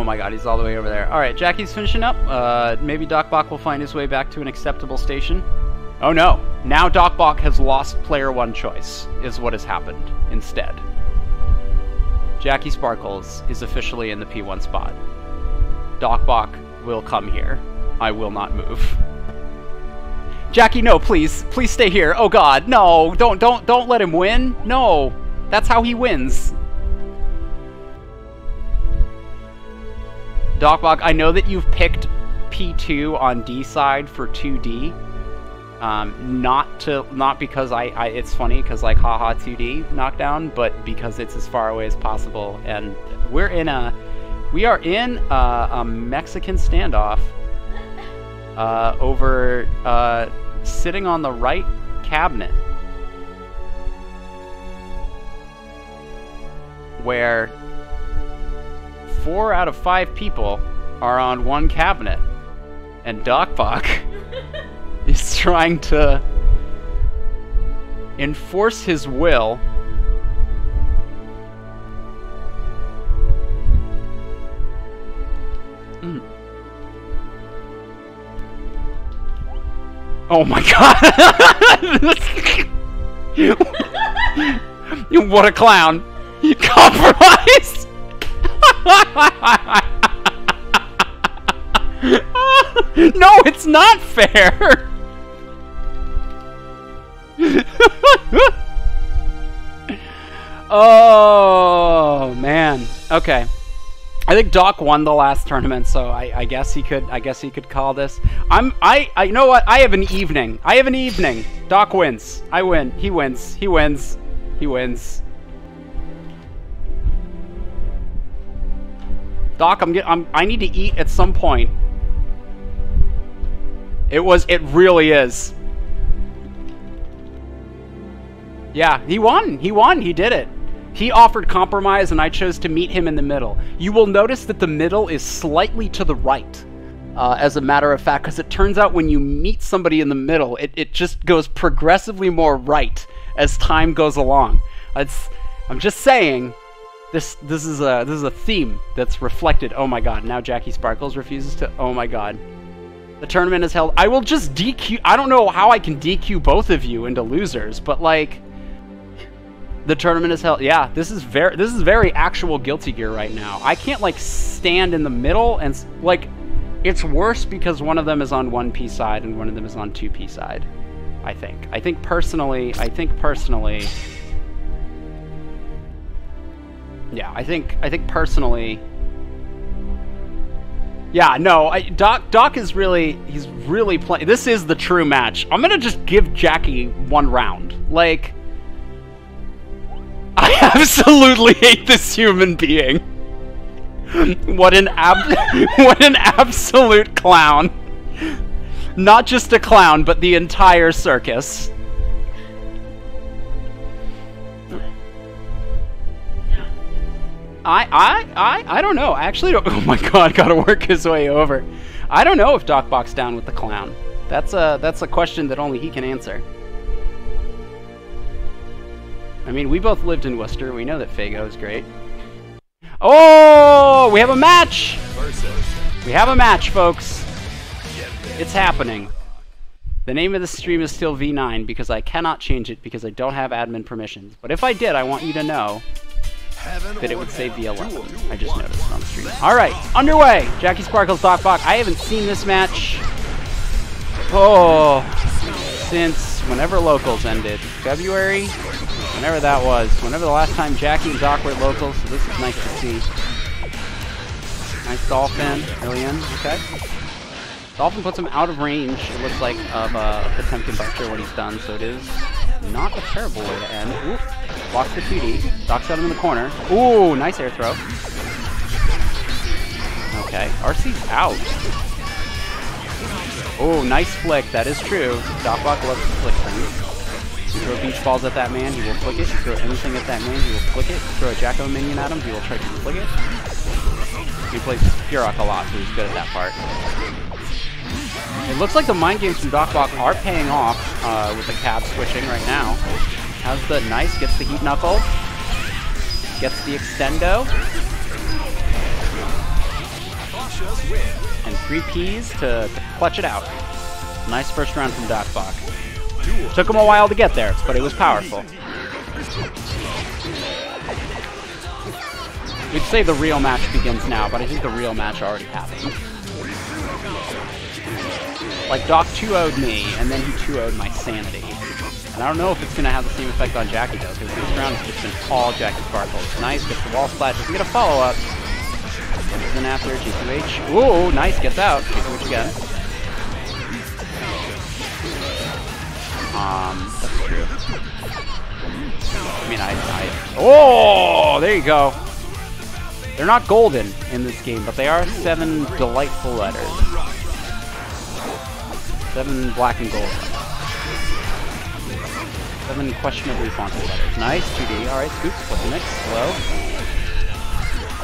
Oh my god, he's all the way over there. Alright, Jackie's finishing up. Uh, maybe Docbach will find his way back to an acceptable station. Oh no! Now Docbach has lost player one choice, is what has happened instead. Jackie Sparkles is officially in the P1 spot. Docbach will come here. I will not move. Jackie, no, please. Please stay here. Oh god, no. Don't don't don't let him win. No. That's how he wins. Docbach, I know that you've picked P2 on D side for 2D. Um, not to not because I, I it's funny because like haha 2D knockdown, but because it's as far away as possible, and we're in a we are in a, a Mexican standoff uh, over uh, sitting on the right cabinet where four out of five people are on one cabinet, and Docbach is trying to enforce his will. Mm. Oh my god! what a clown! You compromised! No, it's not fair! oh man. Okay. I think Doc won the last tournament, so I, I guess he could. I guess he could call this. I'm. I. I. You know what? I have an evening. I have an evening. Doc wins. I win. He wins. He wins. He wins. Doc, I'm. get- I'm. I need to eat at some point. It was. It really is. Yeah, he won. He won. He did it. He offered compromise, and I chose to meet him in the middle. You will notice that the middle is slightly to the right, uh, as a matter of fact, because it turns out when you meet somebody in the middle, it, it just goes progressively more right as time goes along. It's, I'm just saying, this this is a this is a theme that's reflected. Oh my God! Now Jackie Sparkles refuses to. Oh my God! The tournament is held. I will just DQ. I don't know how I can DQ both of you into losers, but like. The tournament is held. Yeah, this is very this is very actual Guilty Gear right now. I can't like stand in the middle and like it's worse because one of them is on one P side and one of them is on two P side. I think. I think personally. I think personally. Yeah, I think I think personally. Yeah, no, I, Doc Doc is really he's really playing. This is the true match. I'm gonna just give Jackie one round. Like. I absolutely hate this human being. What an ab- what an absolute clown. Not just a clown, but the entire circus. I I I I don't know. I actually don't Oh my god, got to work his way over. I don't know if Doc Box down with the clown. That's a that's a question that only he can answer. I mean, we both lived in Worcester. We know that Fago is great. Oh, we have a match. We have a match, folks. It's happening. The name of the stream is still V9 because I cannot change it because I don't have admin permissions. But if I did, I want you to know that it would say V11. I just noticed on the stream. All right, underway. Jackie Sparkles, Doc Bach. I haven't seen this match. Oh, since whenever locals ended, February, whenever that was, whenever the last time Jackie and Doc were locals. So this is nice to see. Nice dolphin, Alien. Okay. Dolphin puts him out of range, it looks like, of uh, Potemkin Buster, what he's done, so it is not a terrible way to end. Ooh, blocks the 2D, docks out him in the corner. Ooh, nice air throw. Okay, RC's out. Oh, nice flick, that is true. Docblock loves to flick things. You throw beach balls at that man, he will flick it. You throw anything at that man, he will flick it. You throw a Jack-O minion at him, he will try to flick it. He plays Furok a lot, so he's good at that part. It looks like the mind games from Doc Docblock are paying off uh, with the cab switching right now. Has the nice, gets the heat knuckle, gets the extendo, and three Ps to, to clutch it out. Nice first round from Doc Docblock. Took him a while to get there, but it was powerful. We'd say the real match begins now, but I think the real match already happened. Like, Doc 2-0'd me, and then he 2-0'd my sanity. And I don't know if it's going to have the same effect on Jackie, though, because this round has just been all Jackie Sparkles. Nice, gets the wall splash, doesn't get a follow-up. Then after, G2H. Ooh, nice, gets out. G2H again. Um, that's true. I mean, I, I... Oh, there you go. They're not golden in this game, but they are seven delightful letters. Seven black and gold. Seven questionably fonted letters. Nice, 2D. Alright, scoops, flip the mix, slow.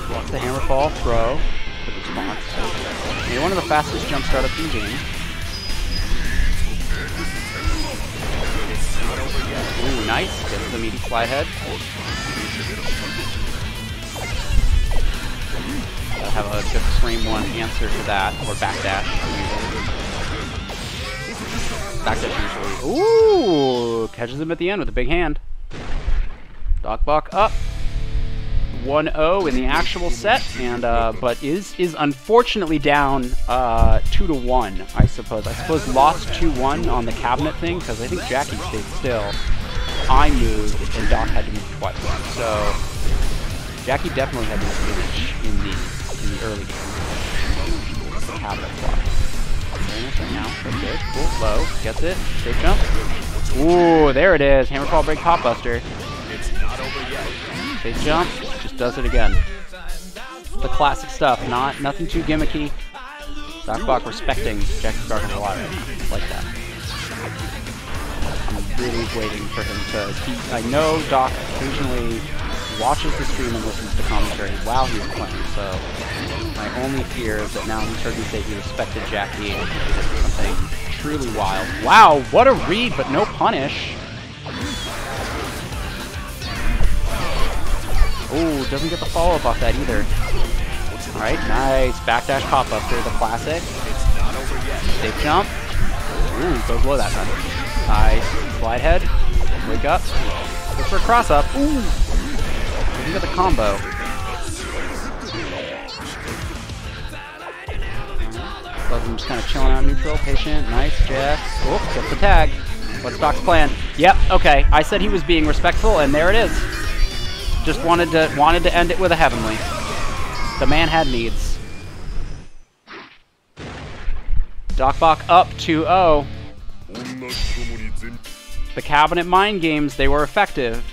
Blocks the hammer fall, throw. rapid response. Made one of the fastest jump startups in the game. Ooh, nice. Gets the meaty fly head. I'll have a good frame one answer to that, or backdash. Backdash usually. Ooh! Catches him at the end with a big hand. Dogbok up. 1-0 in the actual set, and uh, but is is unfortunately down uh, two to one. I suppose. I suppose lost 2-1 on the cabinet thing because I think Jackie stayed still. I moved, and Doc had to move twice. So Jackie definitely had the advantage in the in the early game. Cabinet block. Right now. That's. Cool. Low. Gets it. Straight jump. Ooh, there it is. Hammer fall break pop buster. It's not over yet. Straight jump. Just does it again. The classic stuff. Not nothing too gimmicky. Doc Dogbok respecting Jackie Sparkle a lot like that. I'm really waiting for him to. He, I know Doc occasionally watches the stream and listens to commentary while he's playing, so my only fear is that now he's heard me say he respected Jackie and he something truly wild. Wow, what a read, but no punish. Ooh, doesn't get the follow-up off that either. Alright, nice. Backdash pop buster, the classic. Safe jump. Ooh, goes low that time. Nice. Slide head. Wake up. Goes for a cross up. Ooh! Doesn't get the combo. Doesn't just kind of chilling out neutral. Patient. Nice. Jeff. Oh, gets the tag. What's Doc's plan? Yep, okay. I said he was being respectful, and there it is. Just wanted to wanted to end it with a heavenly. The man had needs. Docbok up 2-0. The cabinet mind games, they were effective.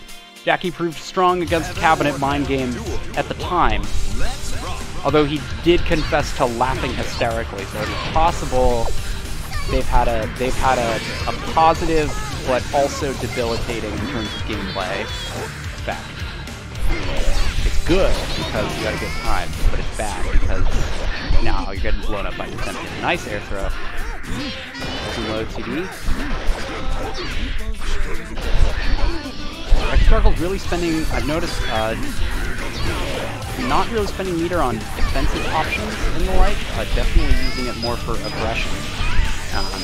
Jackie proved strong against cabinet mind games at the time. Although he did confess to laughing hysterically, so it is possible they've had a they've had a, a positive but also debilitating in terms of gameplay effect. It's good because you got a good time, but it's bad because now you're getting blown up by Potemkin. Nice air throw. Too low TD. Sparkle's really spending, I've noticed, uh, not really spending meter on defensive options and the like, uh, definitely using it more for aggression. Um,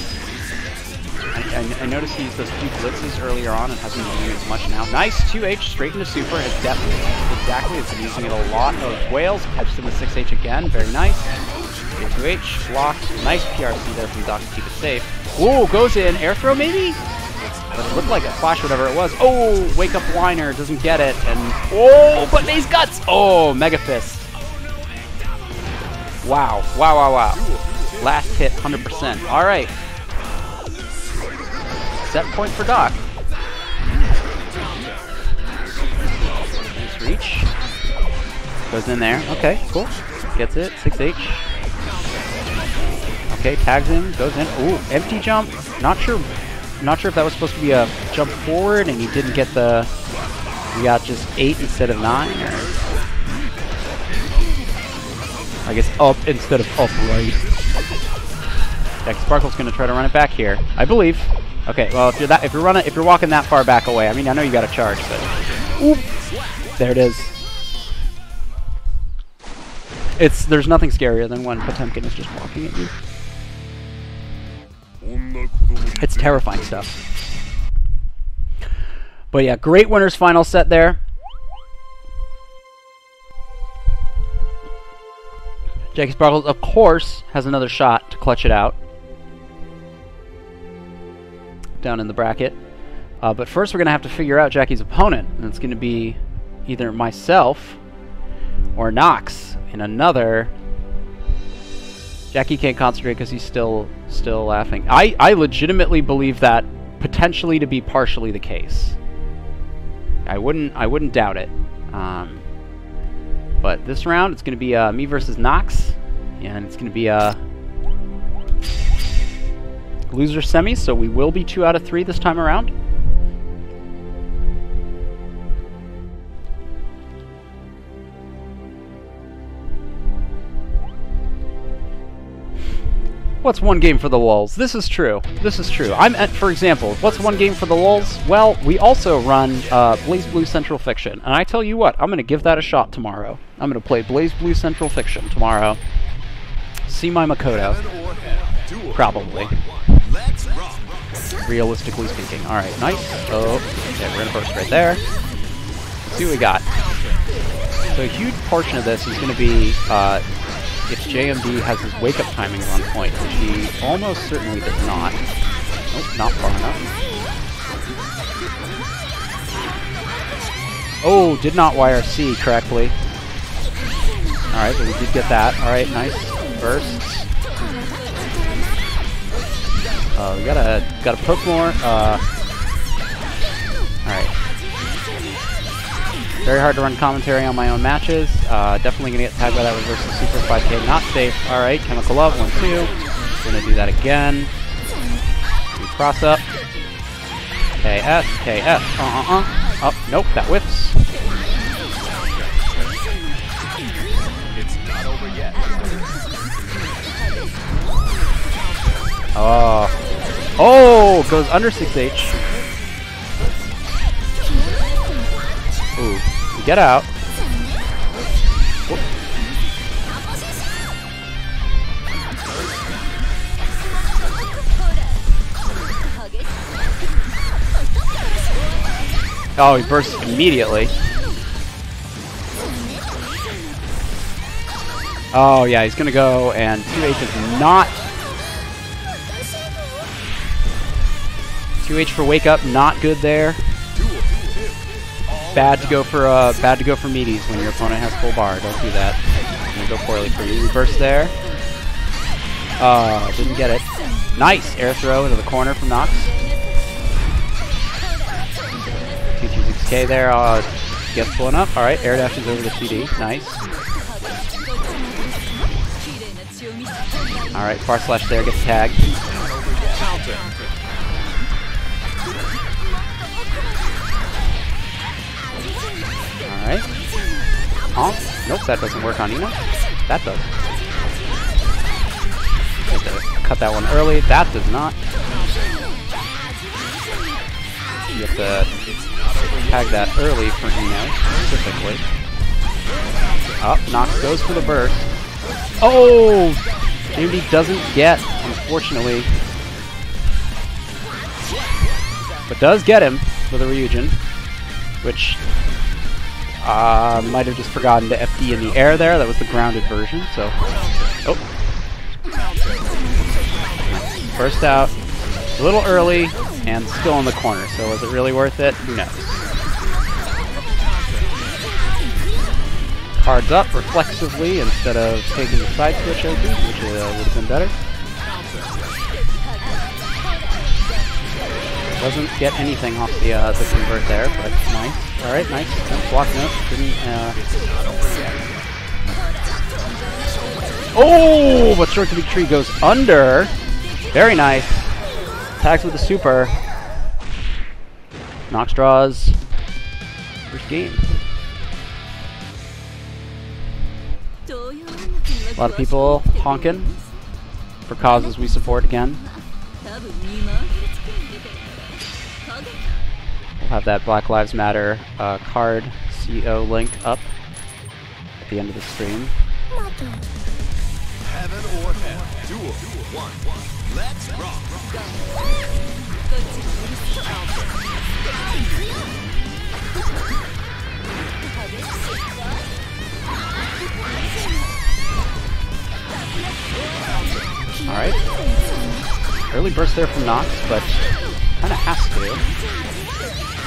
I, I, noticed he used those few blitzes earlier on and hasn't been as much now. Nice 2H straight into super has definitely exactly has been using it a lot of whales. Catches him with 6H again, very nice. 2H blocked. Nice PRC there from Doc to keep it safe. Ooh, goes in. Air throw maybe? But it looked like a flash, whatever it was. Oh, wake up liner doesn't get it, and oh, but May's guts. Oh, mega fist. Wow, wow, wow, wow. Last hit, 100%. All right. Set point for Doc. Nice reach. Goes in there. Okay, cool. Gets it. 6H. Okay, tags him. Goes in. Ooh, empty jump. Not sure. Not sure if that was supposed to be a jump forward and he didn't get the. We got just eight instead of nine, or I guess up instead of upright. Jack Sparkle's gonna try to run it back here, I believe. Okay, well if you're that if you're running if you're walking that far back away, I mean I know you got to charge, but oop, there it is. It's there's nothing scarier than when Potemkin is just walking at you. It's terrifying stuff. But yeah, great winners final set there. Jackie Sparkles, of course, has another shot to clutch it out. Down in the bracket. Uh, but first we're going to have to figure out Jackie's opponent. And it's going to be either myself or Nox in another... Jackie can't concentrate because he's still still laughing. I, I legitimately believe that potentially to be partially the case. I wouldn't I wouldn't doubt it. Um, but this round it's going to be uh, me versus Nox, and it's going to be a uh, loser semi. So we will be two out of three this time around. What's one game for the lulz? This is true. This is true. I'm at, for example, what's one game for the lulz? Well, we also run uh, BlazBlue Central Fiction, and I tell you what, I'm gonna give that a shot tomorrow. I'm gonna play BlazBlue Central Fiction tomorrow. See my Makoto, probably. Realistically speaking. All right, nice. Oh, okay, we're gonna burst right there. Let's see what we got. So a huge portion of this is gonna be uh, if JMD has his wake-up timing on point, which he almost certainly does not. Nope, not far enough. Oh, did not YRC correctly. Alright, but we did get that. Alright, nice. Bursts. Uh, we gotta gotta poke more. Uh, all right. Very hard to run commentary on my own matches. Uh, definitely gonna get tagged by that reversal super 5k. Not safe. All right, chemical love one two. Gonna do that again. We cross up. KS KS. Uh uh uh. Oh nope, that whiffs. It's not over yet. Oh. Oh, goes under 6H. Ooh, get out. Oh, he bursts immediately. Oh yeah, he's gonna go, and 2H is not 2H for wake up, not good there. Bad to go for uh, bad to go for meaties when your opponent has full bar. Don't do that. Gonna go poorly for you. Reverse there. Uh, didn't get it. Nice air throw into the corner from Nox. 226k there. Uh, gets blown up. All right, air dashes over to CD. Nice. All right, far slash there gets tagged. Nope, that doesn't work on I-No. That does. Cut that one early. That does not. You have to tag that early for I-No, specifically. Up, oh, Nox goes for the burst. Oh! JMD doesn't get, unfortunately. But does get him with a Ryujin, which uh, might have just forgotten to FD in the air there. That was the grounded version, so... Oh. First out. A little early, and still in the corner, so was it really worth it? Who knows. Cards up reflexively instead of taking the side switch open, which uh, would have been better. Doesn't get anything off the uh, the convert there, but nice. All right, nice. No, block note. Didn't. Uh... Oh, but short to big tree goes under. Very nice. Tags with the super. Nox draws. First game. A lot of people honking for causes we support again. Have that Black Lives Matter uh, card CO link up at the end of the stream. Heaven or hell. Duel. One. Let's rock. Alright. Early burst there from Nox, but kind of has to.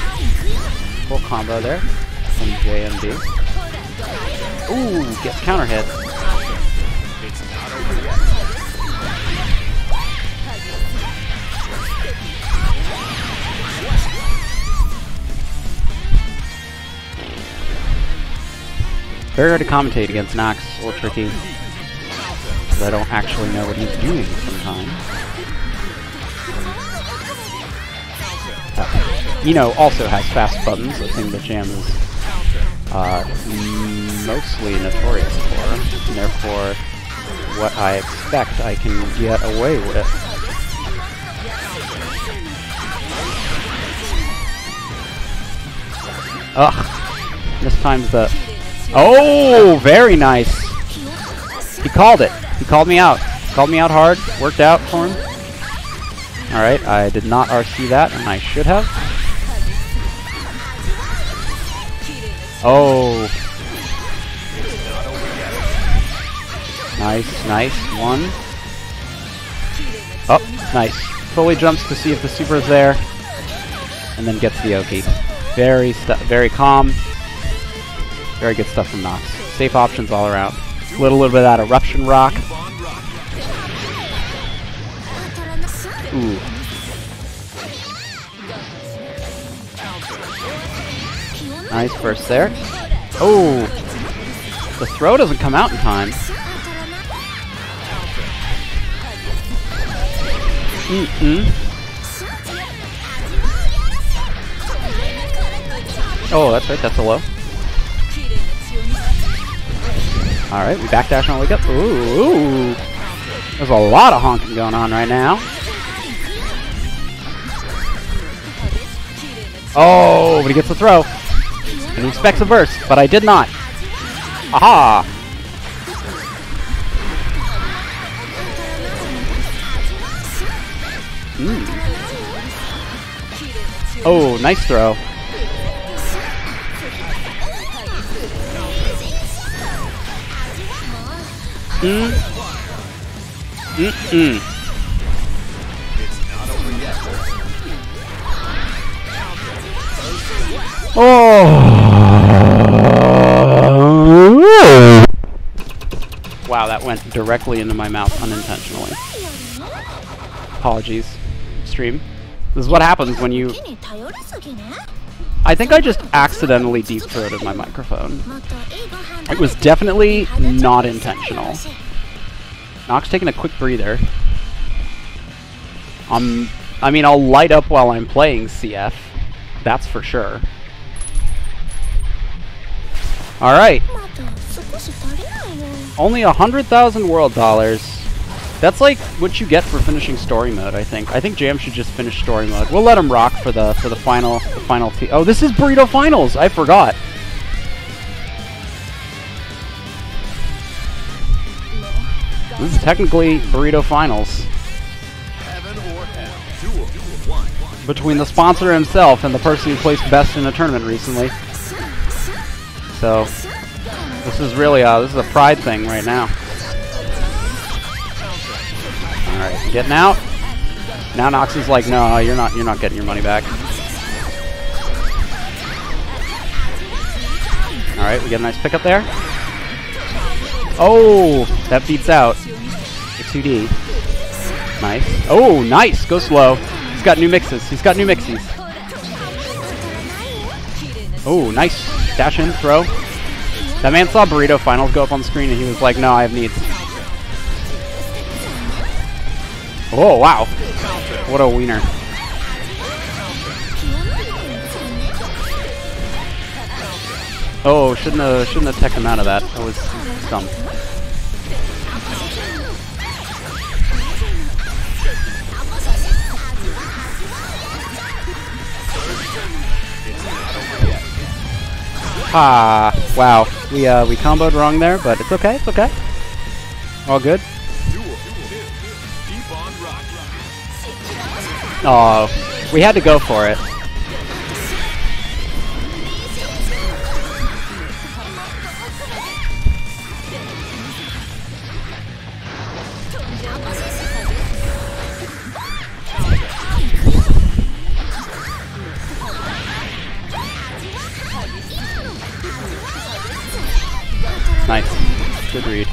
Full combo there from JMD. Ooh, gets counter hit. Very hard to commentate against Nox, little tricky. Because I don't actually know what he's doing sometimes. Uh, I-No also has fast buttons, a thing that Jam is uh, mostly notorious for, and therefore what I expect I can get away with. Ugh. This time's the... Oh, very nice. He called it. He called me out. Called me out hard. Worked out for him. Alright, I did not RC that, and I should have. Oh. Nice, nice. One. Oh, nice. Fully jumps to see if the super is there, and then gets the Oki. Very, very calm. Very good stuff from Nox. Safe options all around. Little, little bit of that eruption rock. Ooh. Nice burst there. Oh! The throw doesn't come out in time. Mm-mm. Oh, that's right, that's a low. Alright, we backdash on wake up. Ooh, ooh. There's a lot of honking going on right now. Oh, but he gets the throw. He expects a burst, but I did not. Aha! Mm. Oh, nice throw. Mm. Mm-mm. Oh! Wow, that went directly into my mouth unintentionally. Apologies, stream. This is what happens when you... I think I just accidentally deep-throated my microphone. It was definitely not intentional. Nox taking a quick breather. Um, I mean, I'll light up while I'm playing CF. That's for sure. Alright. Only a hundred thousand world dollars. That's like what you get for finishing story mode, I think. I think Jam should just finish story mode. We'll let him rock for the for the final the final t Oh, this is Burrito Finals! I forgot. This is technically Burrito Finals. Heaven or hell. Duel. One. Between the sponsor himself and the person who placed best in a tournament recently. So, this is really uh, this is a pride thing right now. Alright, getting out. Now Nox is like, no, you're not you're not getting your money back. Alright, we get a nice pickup there. Oh, that beats out. The 2D. Nice. Oh, nice! Go slow. He's got new mixes. He's got new mixies. Oh, nice. Dash in, throw. That man saw Burrito Finals go up on the screen and he was like, no, I have needs. Oh, wow. What a wiener. Oh, shouldn't have shouldn't have tech him out of that. That was dumb. Ah, wow. We uh we comboed wrong there, but it's okay. It's okay. All good. Duel. Two. Keep on rocking. Oh, we had to go for it. Good read.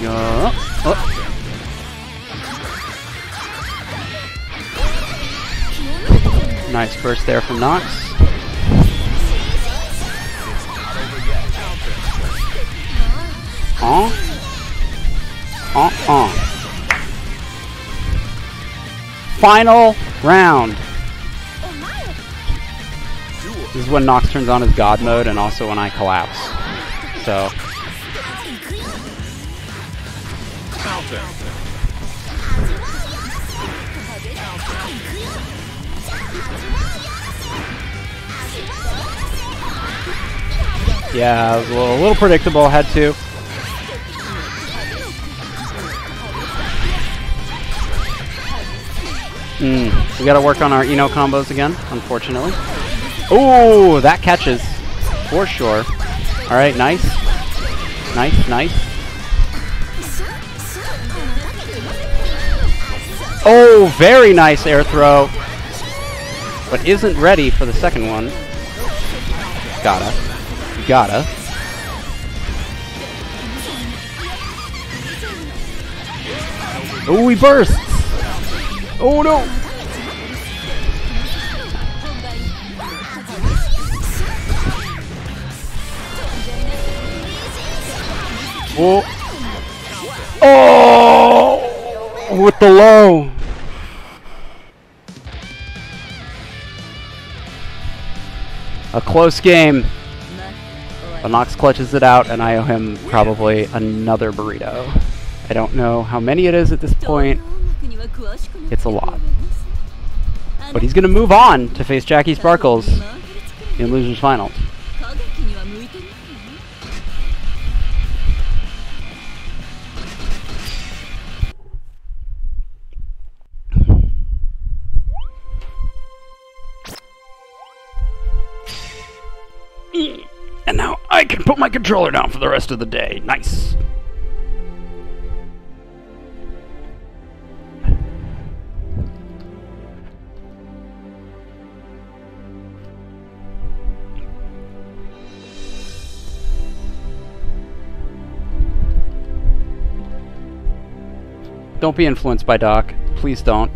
Yeah. Oh. Nice burst there from Nox. Final Round. This is when Nox turns on his god mode and also when I collapse. So, yeah, a little, a little predictable. Had to. We gotta work on our I-No combos again, unfortunately. Ooh, that catches. For sure. Alright, nice. Nice, nice. Oh, very nice air throw. But isn't ready for the second one. Gotta. Gotta. Oh, he bursts! Oh no! Oh! Oh! With the low! A close game. But Nox clutches it out, and I owe him probably another burrito. I don't know how many it is at this point. It's a lot. But he's going to move on to face Jackie Sparkles in Losers Finals. Controller down for the rest of the day. Nice. Don't be influenced by Doc. Please don't.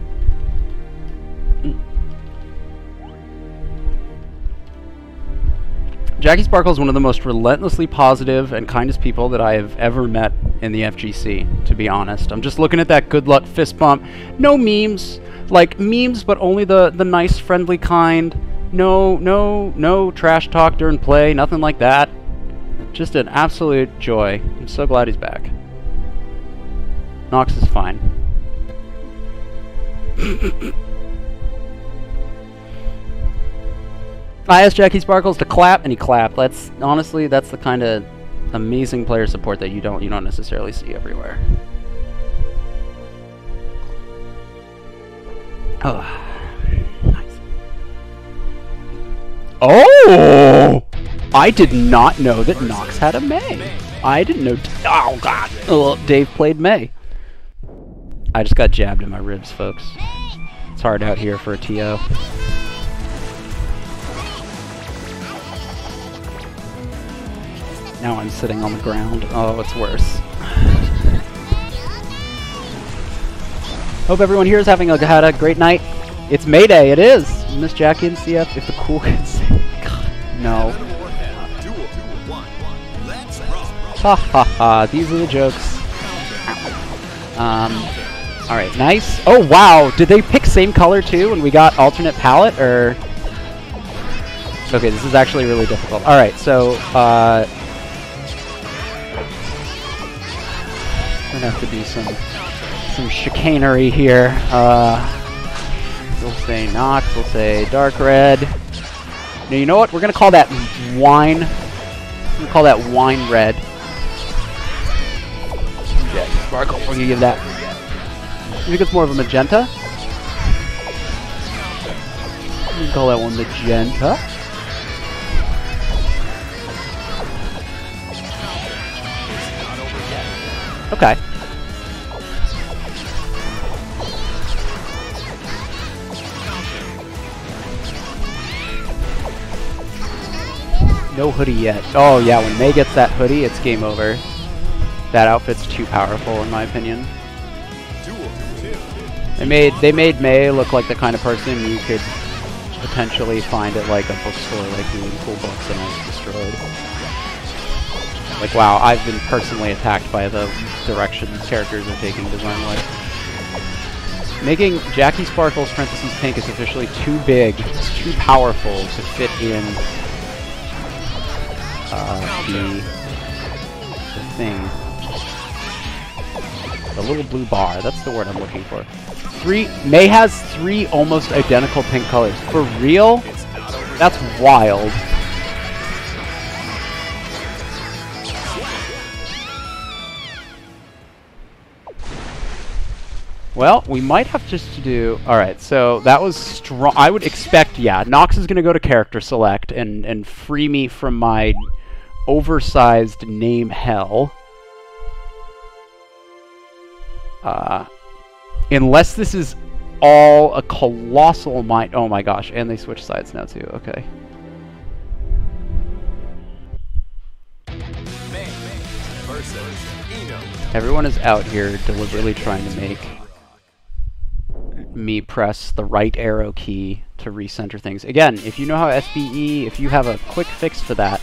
Jackie Sparkle is one of the most relentlessly positive and kindest people that I have ever met in the FGC, to be honest. I'm just looking at that good luck fist bump. No memes. Like memes, but only the, the nice, friendly kind. No, no, no trash talk during play, nothing like that. Just an absolute joy. I'm so glad he's back. Nox is fine. I asked Jackie Sparkles to clap, and he clapped. That's honestly, that's the kind of amazing player support that you don't you don't necessarily see everywhere. Oh, nice. Oh, I did not know that Nox had a May. I didn't know. Oh God, oh, Dave played May. I just got jabbed in my ribs, folks. It's hard out here for a TO. Now I'm sitting on the ground. Oh, it's worse. Hope everyone here is having a, had a great night. It's May Day. It is. Miss Jackie and CF. If the cool kids. God, no. Ha ha ha. These are the jokes. Um. All right. Nice. Oh wow. Did they pick same color too? And we got alternate palette or? Okay, this is actually really difficult. All right. So. Uh, gonna have to do some some chicanery here. Uh, we'll say Nox. We'll say dark red. Now you know what? We're gonna call that wine. We're gonna call that wine red. Yeah, sparkle. We're gonna give that. I think it's more of a magenta. We can call that one magenta. Okay. No hoodie yet. Oh yeah, when May gets that hoodie, it's game over. That outfit's too powerful in my opinion. They made they made May look like the kind of person you could potentially find at like a bookstore like doing cool books and I was destroyed. Like wow, I've been personally attacked by the direction characters are taking design wise. Making Jackie Sparkles parentheses pink is officially too big, it's too powerful to fit in uh, the, the thing. The little blue bar, that's the word I'm looking for. Three, May has three almost identical pink colors. For real? That's wild. Well, we might have just to do. All right, so that was strong. I would expect, yeah, Nox is going to go to character select and and free me from my oversized name hell. Uh, unless this is all a colossal mind. Oh my gosh, and they switch sides now too. Okay. Everyone is out here deliberately trying to make me press the right arrow key to recenter things. Again, if you know how SBE, if you have a quick fix for that,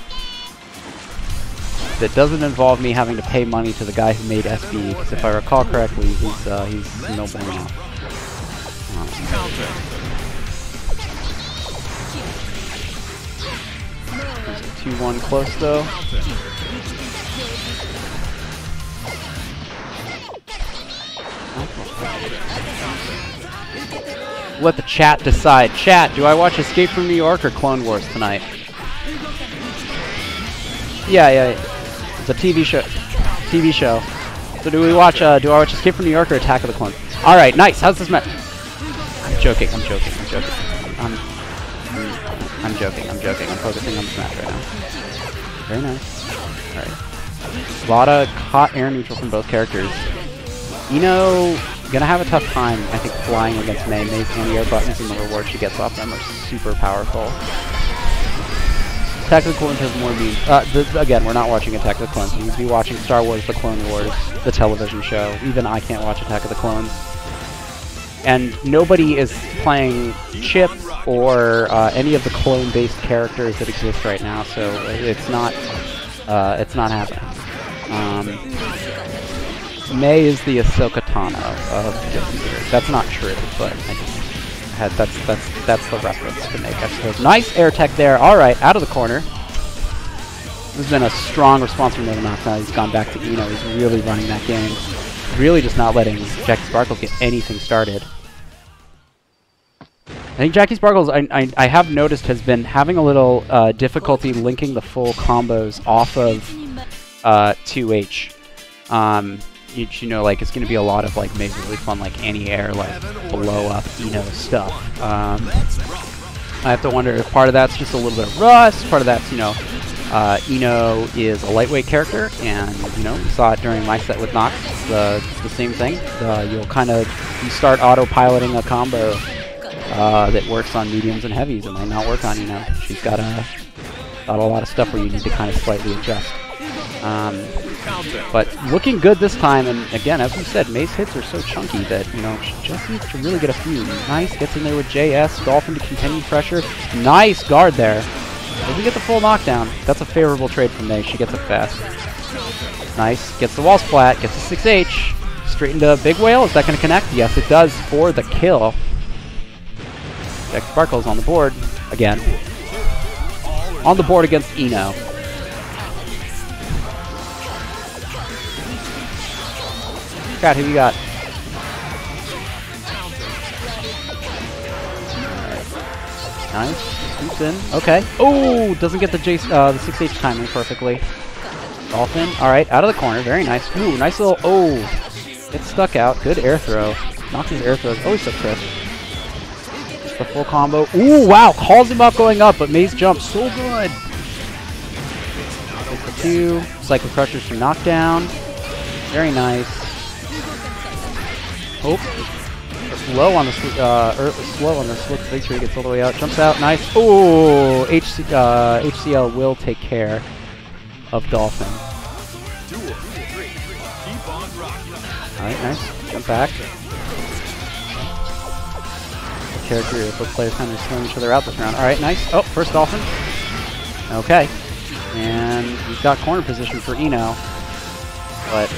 that doesn't involve me having to pay money to the guy who made SBE, because if I recall correctly, he's, uh, he's no bueno. Counter. there's a 2-1 close though. Let the chat decide. Chat, do I watch Escape from New York or Clone Wars tonight? Yeah, yeah. It's a TV show. TV show. So do we watch? Uh, do I watch Escape from New York or Attack of the Clones? All right, nice. How's this match? I'm joking. I'm joking. I'm joking. I'm, I'm, I'm joking. I'm joking. I'm focusing on this match right now. Very nice. All right. A lot of hot air neutral from both characters. I-No gonna have a tough time, I think, flying against May. May's anti-air buttons and the reward she gets off them are super powerful. Attack of the Clones has more means. Uh, th again, we're not watching Attack of the Clones. We'd be watching Star Wars: The Clone Wars, the television show. Even I can't watch Attack of the Clones. And nobody is playing Chip or uh, any of the clone-based characters that exist right now, so it's not uh, it's not happening. Um, May is the Ahsoka Tano of Gear. That's not true, but I just had that's that's that's the reference to make, I suppose. Nice air tech there. All right, out of the corner. This has been a strong response from Novanox now. He's gone back to I-No. He's really running that game. Really just not letting Jackie Sparkles get anything started. I think Jackie Sparkles, I, I, I have noticed, has been having a little uh, difficulty linking the full combos off of uh, 2H. Um, you, know, like, it's going to be a lot of, like, maybe really fun, like, anti-air, like, blow-up, I-No stuff. Um, I have to wonder if part of that's just a little bit of rust, part of that's, you know, uh, I-No is a lightweight character, and, you know, we saw it during my set with Nox, the, the same thing. You'll kind of, you start auto-piloting a combo uh, that works on mediums and heavies. It might not work on, you know, she's got a, got a lot of stuff where you need to kind of slightly adjust. Um. But looking good this time, and again, as we said, May's hits are so chunky that, you know, she just needs to really get a few. Nice gets in there with JS, Dolphin to continue pressure. Nice guard there. Doesn't get the full knockdown. That's a favorable trade from May. She gets it fast. Nice. Gets the wall splat, gets the 6H. Straight into Big Whale. Is that going to connect? Yes, it does for the kill. Jack Sparkles on the board again. On the board against I-No. Cat, who you got? Nice. Scoops in. Okay. Oh, doesn't get the uh, the 6H timing perfectly. Dolphin. All right, out of the corner. Very nice. Ooh, nice little. Oh, it's stuck out. Good air throw. His air throws. Always so crisp. Just the full combo. Ooh, wow. Calls him out going up, but Maze jump so good. Two. Cycle crushers for knockdown. Very nice. Oh. Slow on the uh, er, slow on the sure he gets all the way out. Jumps out. Nice. Oh, HC, uh, HCL will take care of Dolphin. All right, nice. Jump back. The character, both players kind of slowing each other out this round. All right, nice. Oh, first Dolphin. Okay. And we've got corner position for I-No. But,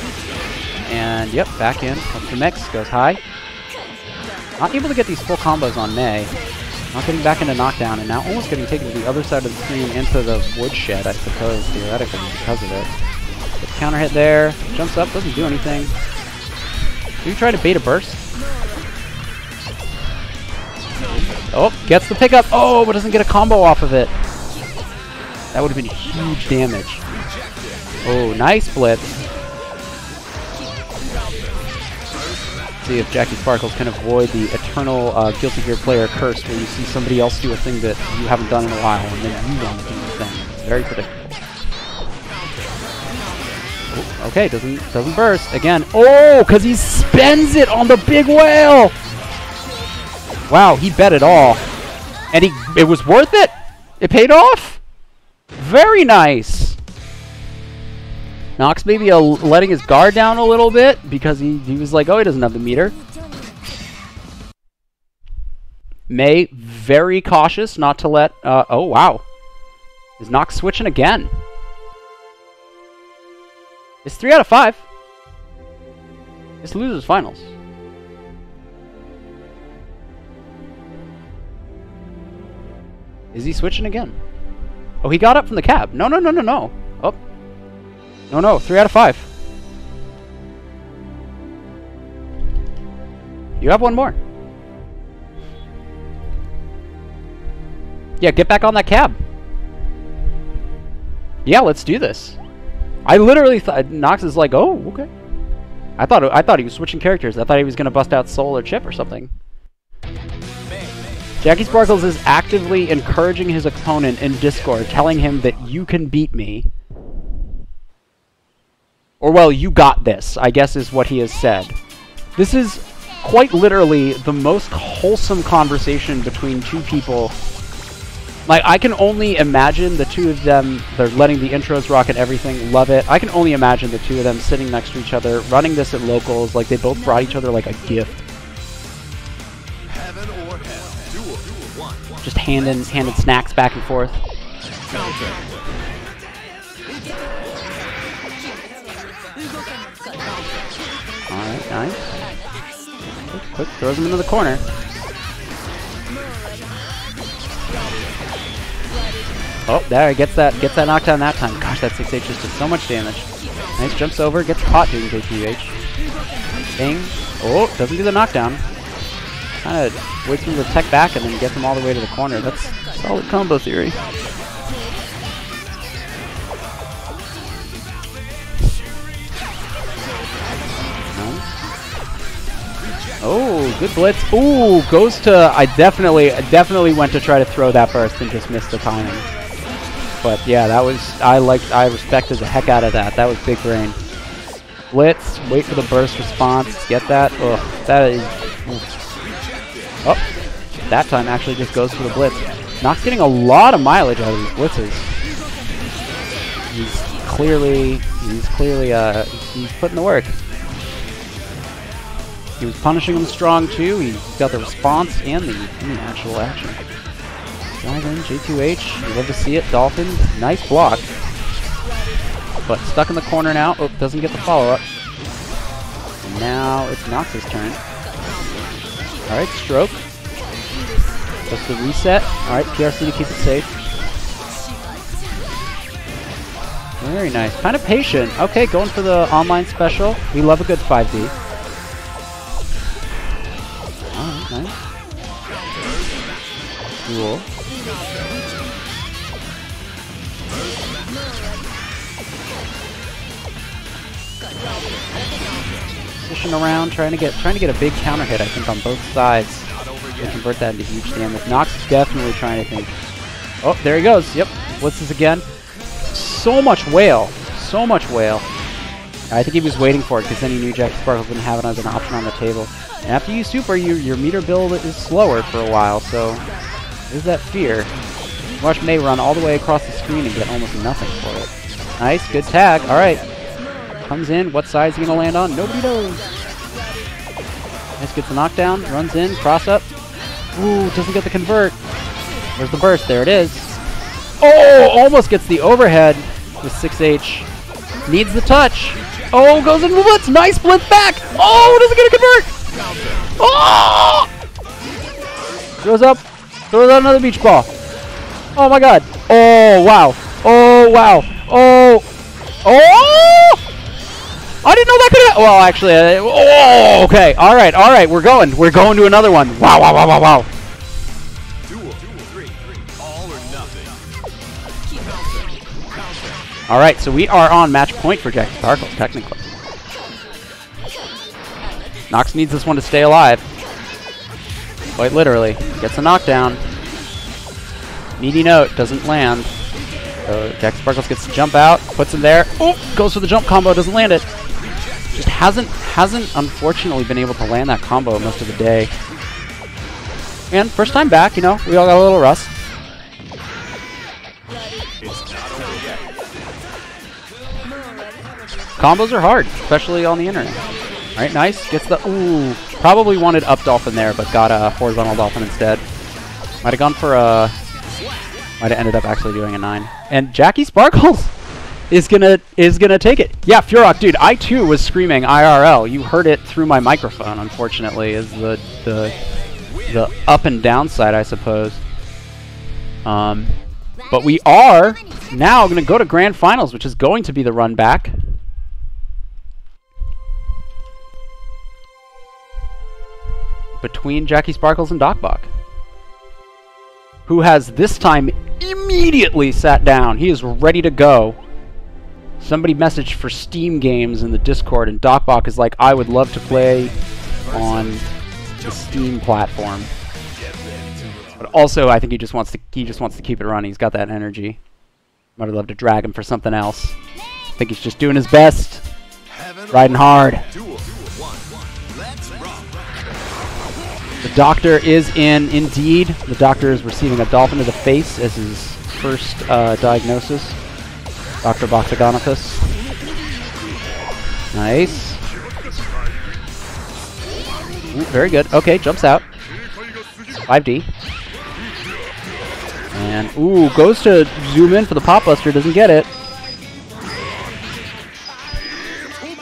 and yep, back in. Comes the mix, goes high. Not able to get these full combos on May. Not getting back into knockdown, and now almost getting taken to the other side of the screen into the woodshed, I suppose, theoretically, because of it. Gets counter hit there. Jumps up, doesn't do anything. Do you try to bait a burst? Oh, gets the pickup. Oh, but doesn't get a combo off of it. That would have been huge damage. Oh, nice blitz. See if Jackie Sparkles can avoid the eternal uh, Guilty Gear player curse where you see somebody else do a thing that you haven't done in a while and then you want to do the thing. It's very predictable. Oh, okay, doesn't doesn't burst again. Oh, because he spends it on the big whale. Wow, he bet it all, and he it was worth it. It paid off. Very nice. Nox maybe a, letting his guard down a little bit because he, he was like, oh, he doesn't have the meter. May very cautious not to let. Uh, oh wow, is Nox switching again? It's three out of five. This loses finals. Is he switching again? Oh, he got up from the cab. No, no, no, no, no. No, no. Three out of five. You have one more. Yeah, get back on that cab. Yeah, let's do this. I literally thought Nox is like, oh, okay. I thought I thought he was switching characters. I thought he was gonna bust out Soul or Chip or something. Jackie Sparkles is actively encouraging his opponent in Discord, telling him that you can beat me. Or well, you got this, I guess is what he has said. This is quite literally the most wholesome conversation between two people like, I can only imagine the two of them, they're letting the intros rock and everything, love it. I can only imagine the two of them sitting next to each other, running this at locals, like they both brought each other like a gift. Heaven or hell. Duel. Duel. One. One. Just handing, handing snacks back and forth. Counter. Nice. Quick, quick, throws him into the corner. Oh, there, gets that gets that knockdown that time. Gosh, that 6H just did so much damage. Nice, jumps over, gets caught doing JQH. Bing. Oh, doesn't do the knockdown. Kind of waits for him to tech back and then gets him all the way to the corner. That's solid combo theory. Oh, good blitz. Ooh, goes to... I definitely, definitely went to try to throw that burst and just missed the timing. But yeah, that was... I liked... I respected the heck out of that. That was big brain. Blitz, wait for the burst response, get that. Ugh, that is... Oh, that time actually just goes for the blitz. Not getting a lot of mileage out of these blitzes. He's clearly... He's clearly, uh... He's putting the work. He was punishing him strong too. He got the response and the, and the actual action. In, J2H. You love to see it. Dolphin, nice block. But stuck in the corner now. Oh, doesn't get the follow up. Now it's Nox's turn. Alright, stroke. Just the reset. Alright, PRC to keep it safe. Very nice. Kind of patient. Okay, going for the online special. We love a good 5D. Cool. Pushing around, trying to get trying to get a big counter hit, I think, on both sides. To convert that into huge damage. Nox is definitely trying to think. Oh, there he goes. Yep. What's this again. So much whale. So much whale. I think he was waiting for it because then he knew Jack Sparkle didn't have it as an option on the table. And after you super, you, your meter build is slower for a while, so there's that fear. Watch May run all the way across the screen and get almost nothing for it. Nice, good tag. All right. Comes in. What side is he going to land on? Nobody knows. Nice, gets the knockdown. Runs in. Cross up. Ooh, doesn't get the convert. Where's the burst? There it is. Oh, almost gets the overhead with 6H. Needs the touch. Oh, goes into the blitz. Nice blitz back. Oh, doesn't get a convert. Oh! Throws up. Throws out another beach ball. Oh my god. Oh wow. Oh wow. Oh. Oh! I didn't know that could have. Well, actually, uh, oh, okay. All right, all right. We're going. We're going to another one. Wow, wow, wow, wow, wow. All right, so we are on match point for Jack Sparkles, technically. Nox needs this one to stay alive. Quite literally. Gets a knockdown. Meaty note doesn't land. So Jack Sparkles gets to jump out, puts him there. Oh, goes for the jump combo, doesn't land it. Just hasn't hasn't unfortunately been able to land that combo most of the day. And first time back, you know, we all got a little rust. Combos are hard, especially on the internet. Alright, nice. Gets the... Ooh. Probably wanted up dolphin there, but got a horizontal dolphin instead. Might have gone for a... Might have ended up actually doing a 9. And Jackie Sparkles is gonna is gonna take it. Yeah, Furok, dude, I too was screaming IRL. You heard it through my microphone, unfortunately, is the the the up and down side, I suppose. Um, but we are now going to go to grand finals, which is going to be the run back. Between Jackie Sparkles and Docbach. Who has this time immediately sat down. He is ready to go. Somebody messaged for Steam games in the Discord, and Docbach is like, I would love to play on the Steam platform. But also, I think he just wants to he just wants to keep it running. He's got that energy. Might have loved to drag him for something else. I think he's just doing his best, riding hard. The doctor is in, indeed. The doctor is receiving a dolphin to the face as his first uh, diagnosis. Dr. Boxagonicus. Nice. Ooh, very good. Okay, jumps out. 5D. And, ooh, goes to zoom in for the Pop Buster, doesn't get it.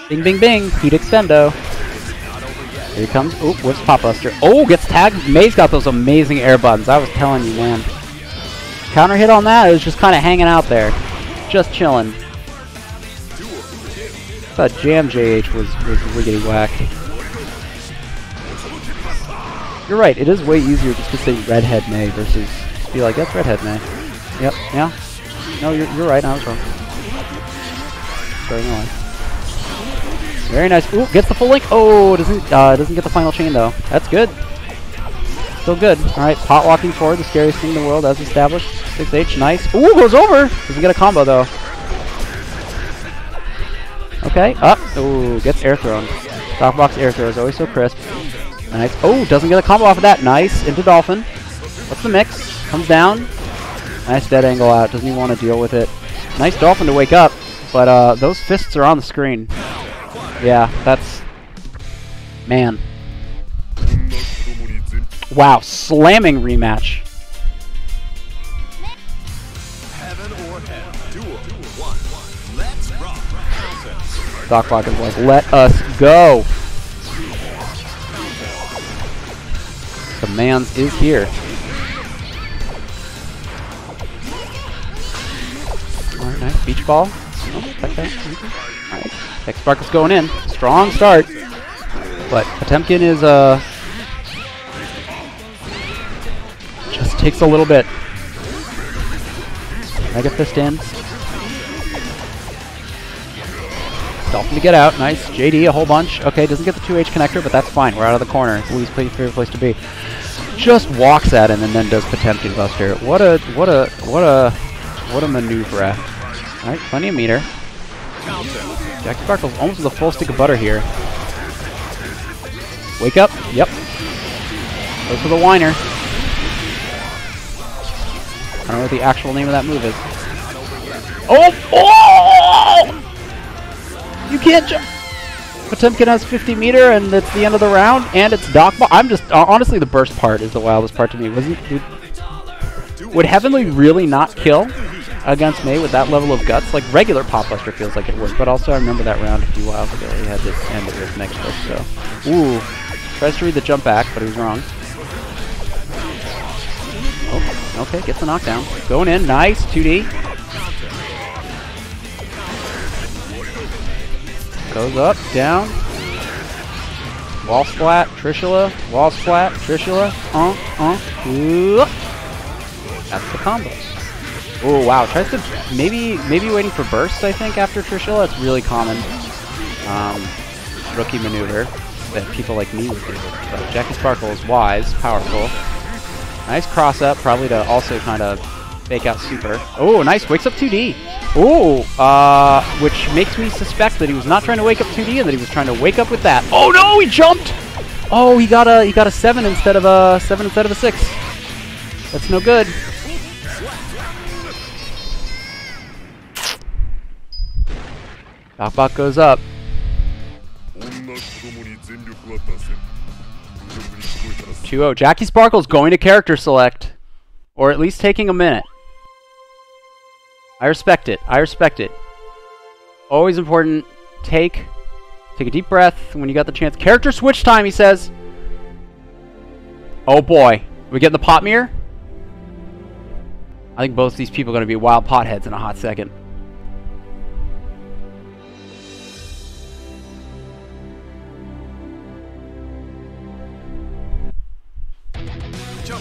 Bing, bing, bing. Heat Extendo. Here he comes. Ooh, whips Pop Buster. Oh, gets tagged. May's got those amazing air buttons. I was telling you, man. Counter hit on that. It was just kind of hanging out there. Just chilling. thought Jam JH was, was wiggity whack. You're right, it is way easier just to say Redhead May versus be like, that's Redhead May. Yep, yeah. No, you're, you're right, I was wrong. Sorry, no. Very nice. Ooh, gets the full link. Oh, doesn't uh, doesn't get the final chain though. That's good. Still good. All right, pot walking forward, the scariest thing in the world as established. 6H, nice. Ooh, goes over. Doesn't get a combo though. Okay, up. Ooh, gets air thrown. Stock box air throw is always so crisp. Nice. Oh, doesn't get a combo off of that. Nice. Into Dolphin. What's the mix? Comes down. Nice dead angle out. Doesn't even want to deal with it. Nice Dolphin to wake up. But uh, those fists are on the screen. Yeah, that's... Man. Wow, slamming rematch. Heaven or hell. Duel. One. Let's. Doc Block is like, let us go. The man's is here. Alright, nice. Beach ball. Oh, that. Alright. Going in. Strong start. But Potemkin is, uh... Just takes a little bit. Mega Fist in. Dolphin to get out. Nice. JD, a whole bunch. Okay, doesn't get the 2H connector, but that's fine. We're out of the corner. It's Lee's favorite place to be. Just walks at him and then does Potemkin Buster. What a, what a, what a, what a maneuver. Alright, plenty of meter. Jack Sparkles almost with a full stick of butter here. Wake up. Yep. Goes for the whiner. I don't know what the actual name of that move is. Oh! Oh! You can't jump. Potemkin has 50 meter, and it's the end of the round, and it's Doc. I'm just uh, honestly the burst part is the wildest part to me. Wasn't would, would Heavenly really not kill against May with that level of guts? Like regular Pop Buster feels like it would, but also I remember that round a few whiles ago. He had to end it with next push. So, ooh, tries to read the jump back, but he was wrong. Okay, gets the knockdown. Going in, nice, 2D. Goes up, down. Wall splat, Trishula, wall splat, Trishula, uh, uh, ooh. That's the combo. Oh wow, tries to maybe maybe waiting for bursts. I think after Trishula, it's really common um, rookie maneuver that people like me would do. But Jackie Sparkle is wise, powerful. Nice cross up, probably to also kind of fake out super. Oh, nice wakes up 2D. Oh, uh, which makes me suspect that he was not trying to wake up 2D and that he was trying to wake up with that. Oh no, he jumped. Oh, he got a he got a seven instead of a seven instead of a six. That's no good. Knockback goes up. Two zero. Jackie Sparkle's going to character select. Or at least taking a minute. I respect it. I respect it. Always important. Take. Take a deep breath when you got the chance. Character switch time, he says. Oh boy. We getting the pot mirror? I think both these people are going to be wild potheads in a hot second.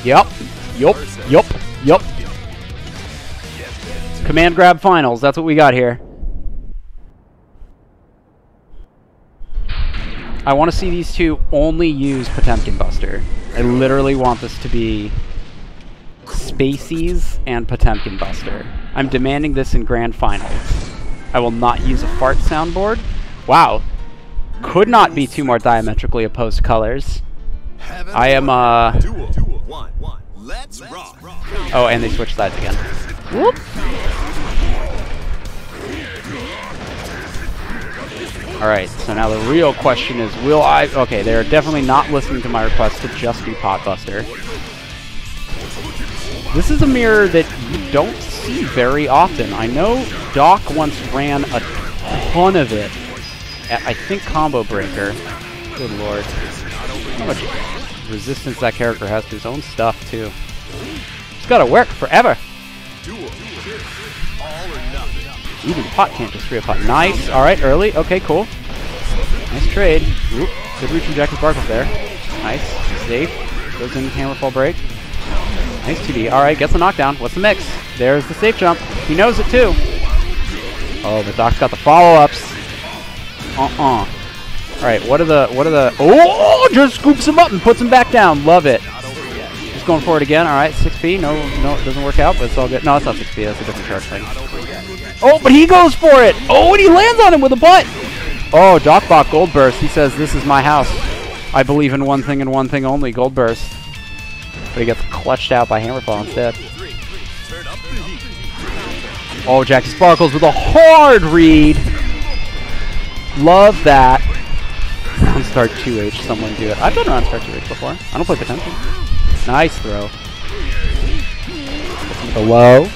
Yep. Yup. Yup. Yup. Command grab finals. That's what we got here. I want to see these two only use Potemkin Buster. I literally want this to be Spaceys and Potemkin Buster. I'm demanding this in grand finals. I will not use a fart soundboard. Wow. Could not be two more diametrically opposed colors. I am, uh... Duel. Duel. One. One. Let's rock. Oh, and they switch sides again. Whoop. Alright, so now the real question is, will I... Okay, they're definitely not listening to my request to just be Potbuster. This is a mirror that you don't see very often. I know Doc once ran a ton of it at, I think, Combo Breaker. Good lord. How much resistance that character has to his own stuff, too. It's gotta work forever. Even pot can't just free a pot. Nice. All right, early. Okay, cool. Nice trade. Oop. Good reach from Jackie Sparkles there. Nice. Safe. Goes in the hammerfall break. Nice 2D. All right, gets the knockdown. What's the mix? There's the safe jump. He knows it too. Oh, the Doc's got the follow-ups. Uh-uh. All right, what are the what are the? Oh, just scoops him up and puts him back down. Love it. Just going for it again. All right, 6B. No, no, it doesn't work out, but it's all good. No, it's not 6B. That's a different charge thing. Oh, but he goes for it. Oh, and he lands on him with a butt. Oh, Docbot Gold Burst. He says, "This is my house. I believe in one thing and one thing only: Gold Burst." But he gets clutched out by Hammerfall instead. Oh, Jackie Sparkles with a hard read. Love that. Round start 2H, someone do it. I've done round start 2H before. I don't play Potemkin. Nice throw. The low.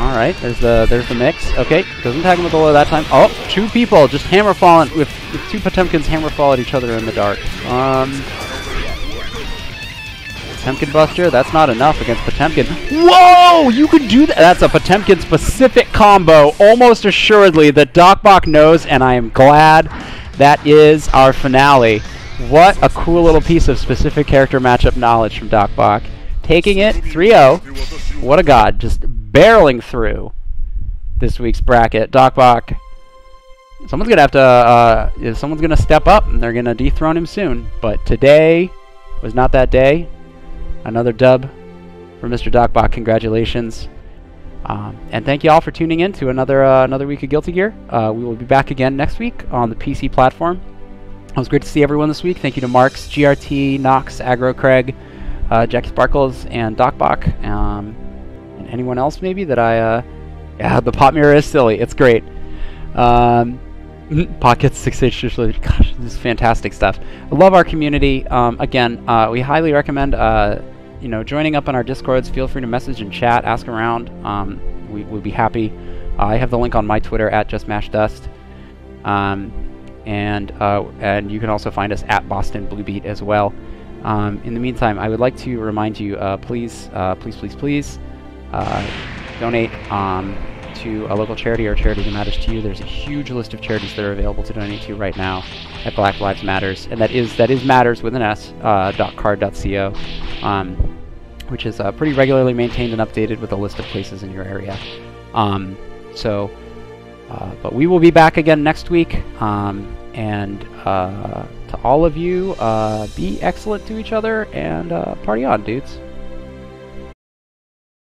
All right, there's the there's the mix. Okay, doesn't tag him with the low that time. Oh, two people just hammer falling with, with two Potemkins hammer fall at each other in the dark. Um, Potemkin Buster, that's not enough against Potemkin. Whoa! You can do that! That's a Potemkin specific combo, almost assuredly, that DocBok knows, and I am glad that is our finale. What a cool little piece of specific character matchup knowledge from DocBok. Taking it 3-0. What a god. Just barreling through this week's bracket. DocBok. Someone's gonna have to, uh, someone's gonna step up and they're gonna dethrone him soon. But today was not that day. Another dub for Mr. Docbot. Congratulations. Um, and thank you all for tuning in to another uh, another week of Guilty Gear. Uh, we will be back again next week on the PC platform. It was great to see everyone this week. Thank you to Marks, GRT, Nox, Agro Craig, uh, Jackie Sparkles, and Docbok, um, and anyone else maybe that I. Uh, yeah, the pot mirror is silly. It's great. Um, Pockets 6H Gosh, this is fantastic stuff. I love our community. Um, again, uh, we highly recommend uh, you know joining up on our discords. Feel free to message and chat, ask around. Um, we would be happy. Uh, I have the link on my Twitter at justmashdust, um, and uh, and you can also find us at Boston Blue Beat as well. Um, in the meantime, I would like to remind you, uh, please, uh, please, please, please, uh, donate um, to a local charity or a charity that matters to you. There's a huge list of charities that are available to donate to right now at Black Lives Matters, and that is that is matters with an S. Uh, dot carrd.co, um, which is uh, pretty regularly maintained and updated with a list of places in your area. Um, so, uh, but we will be back again next week, um, and uh, to all of you, uh, be excellent to each other and uh, party on, dudes.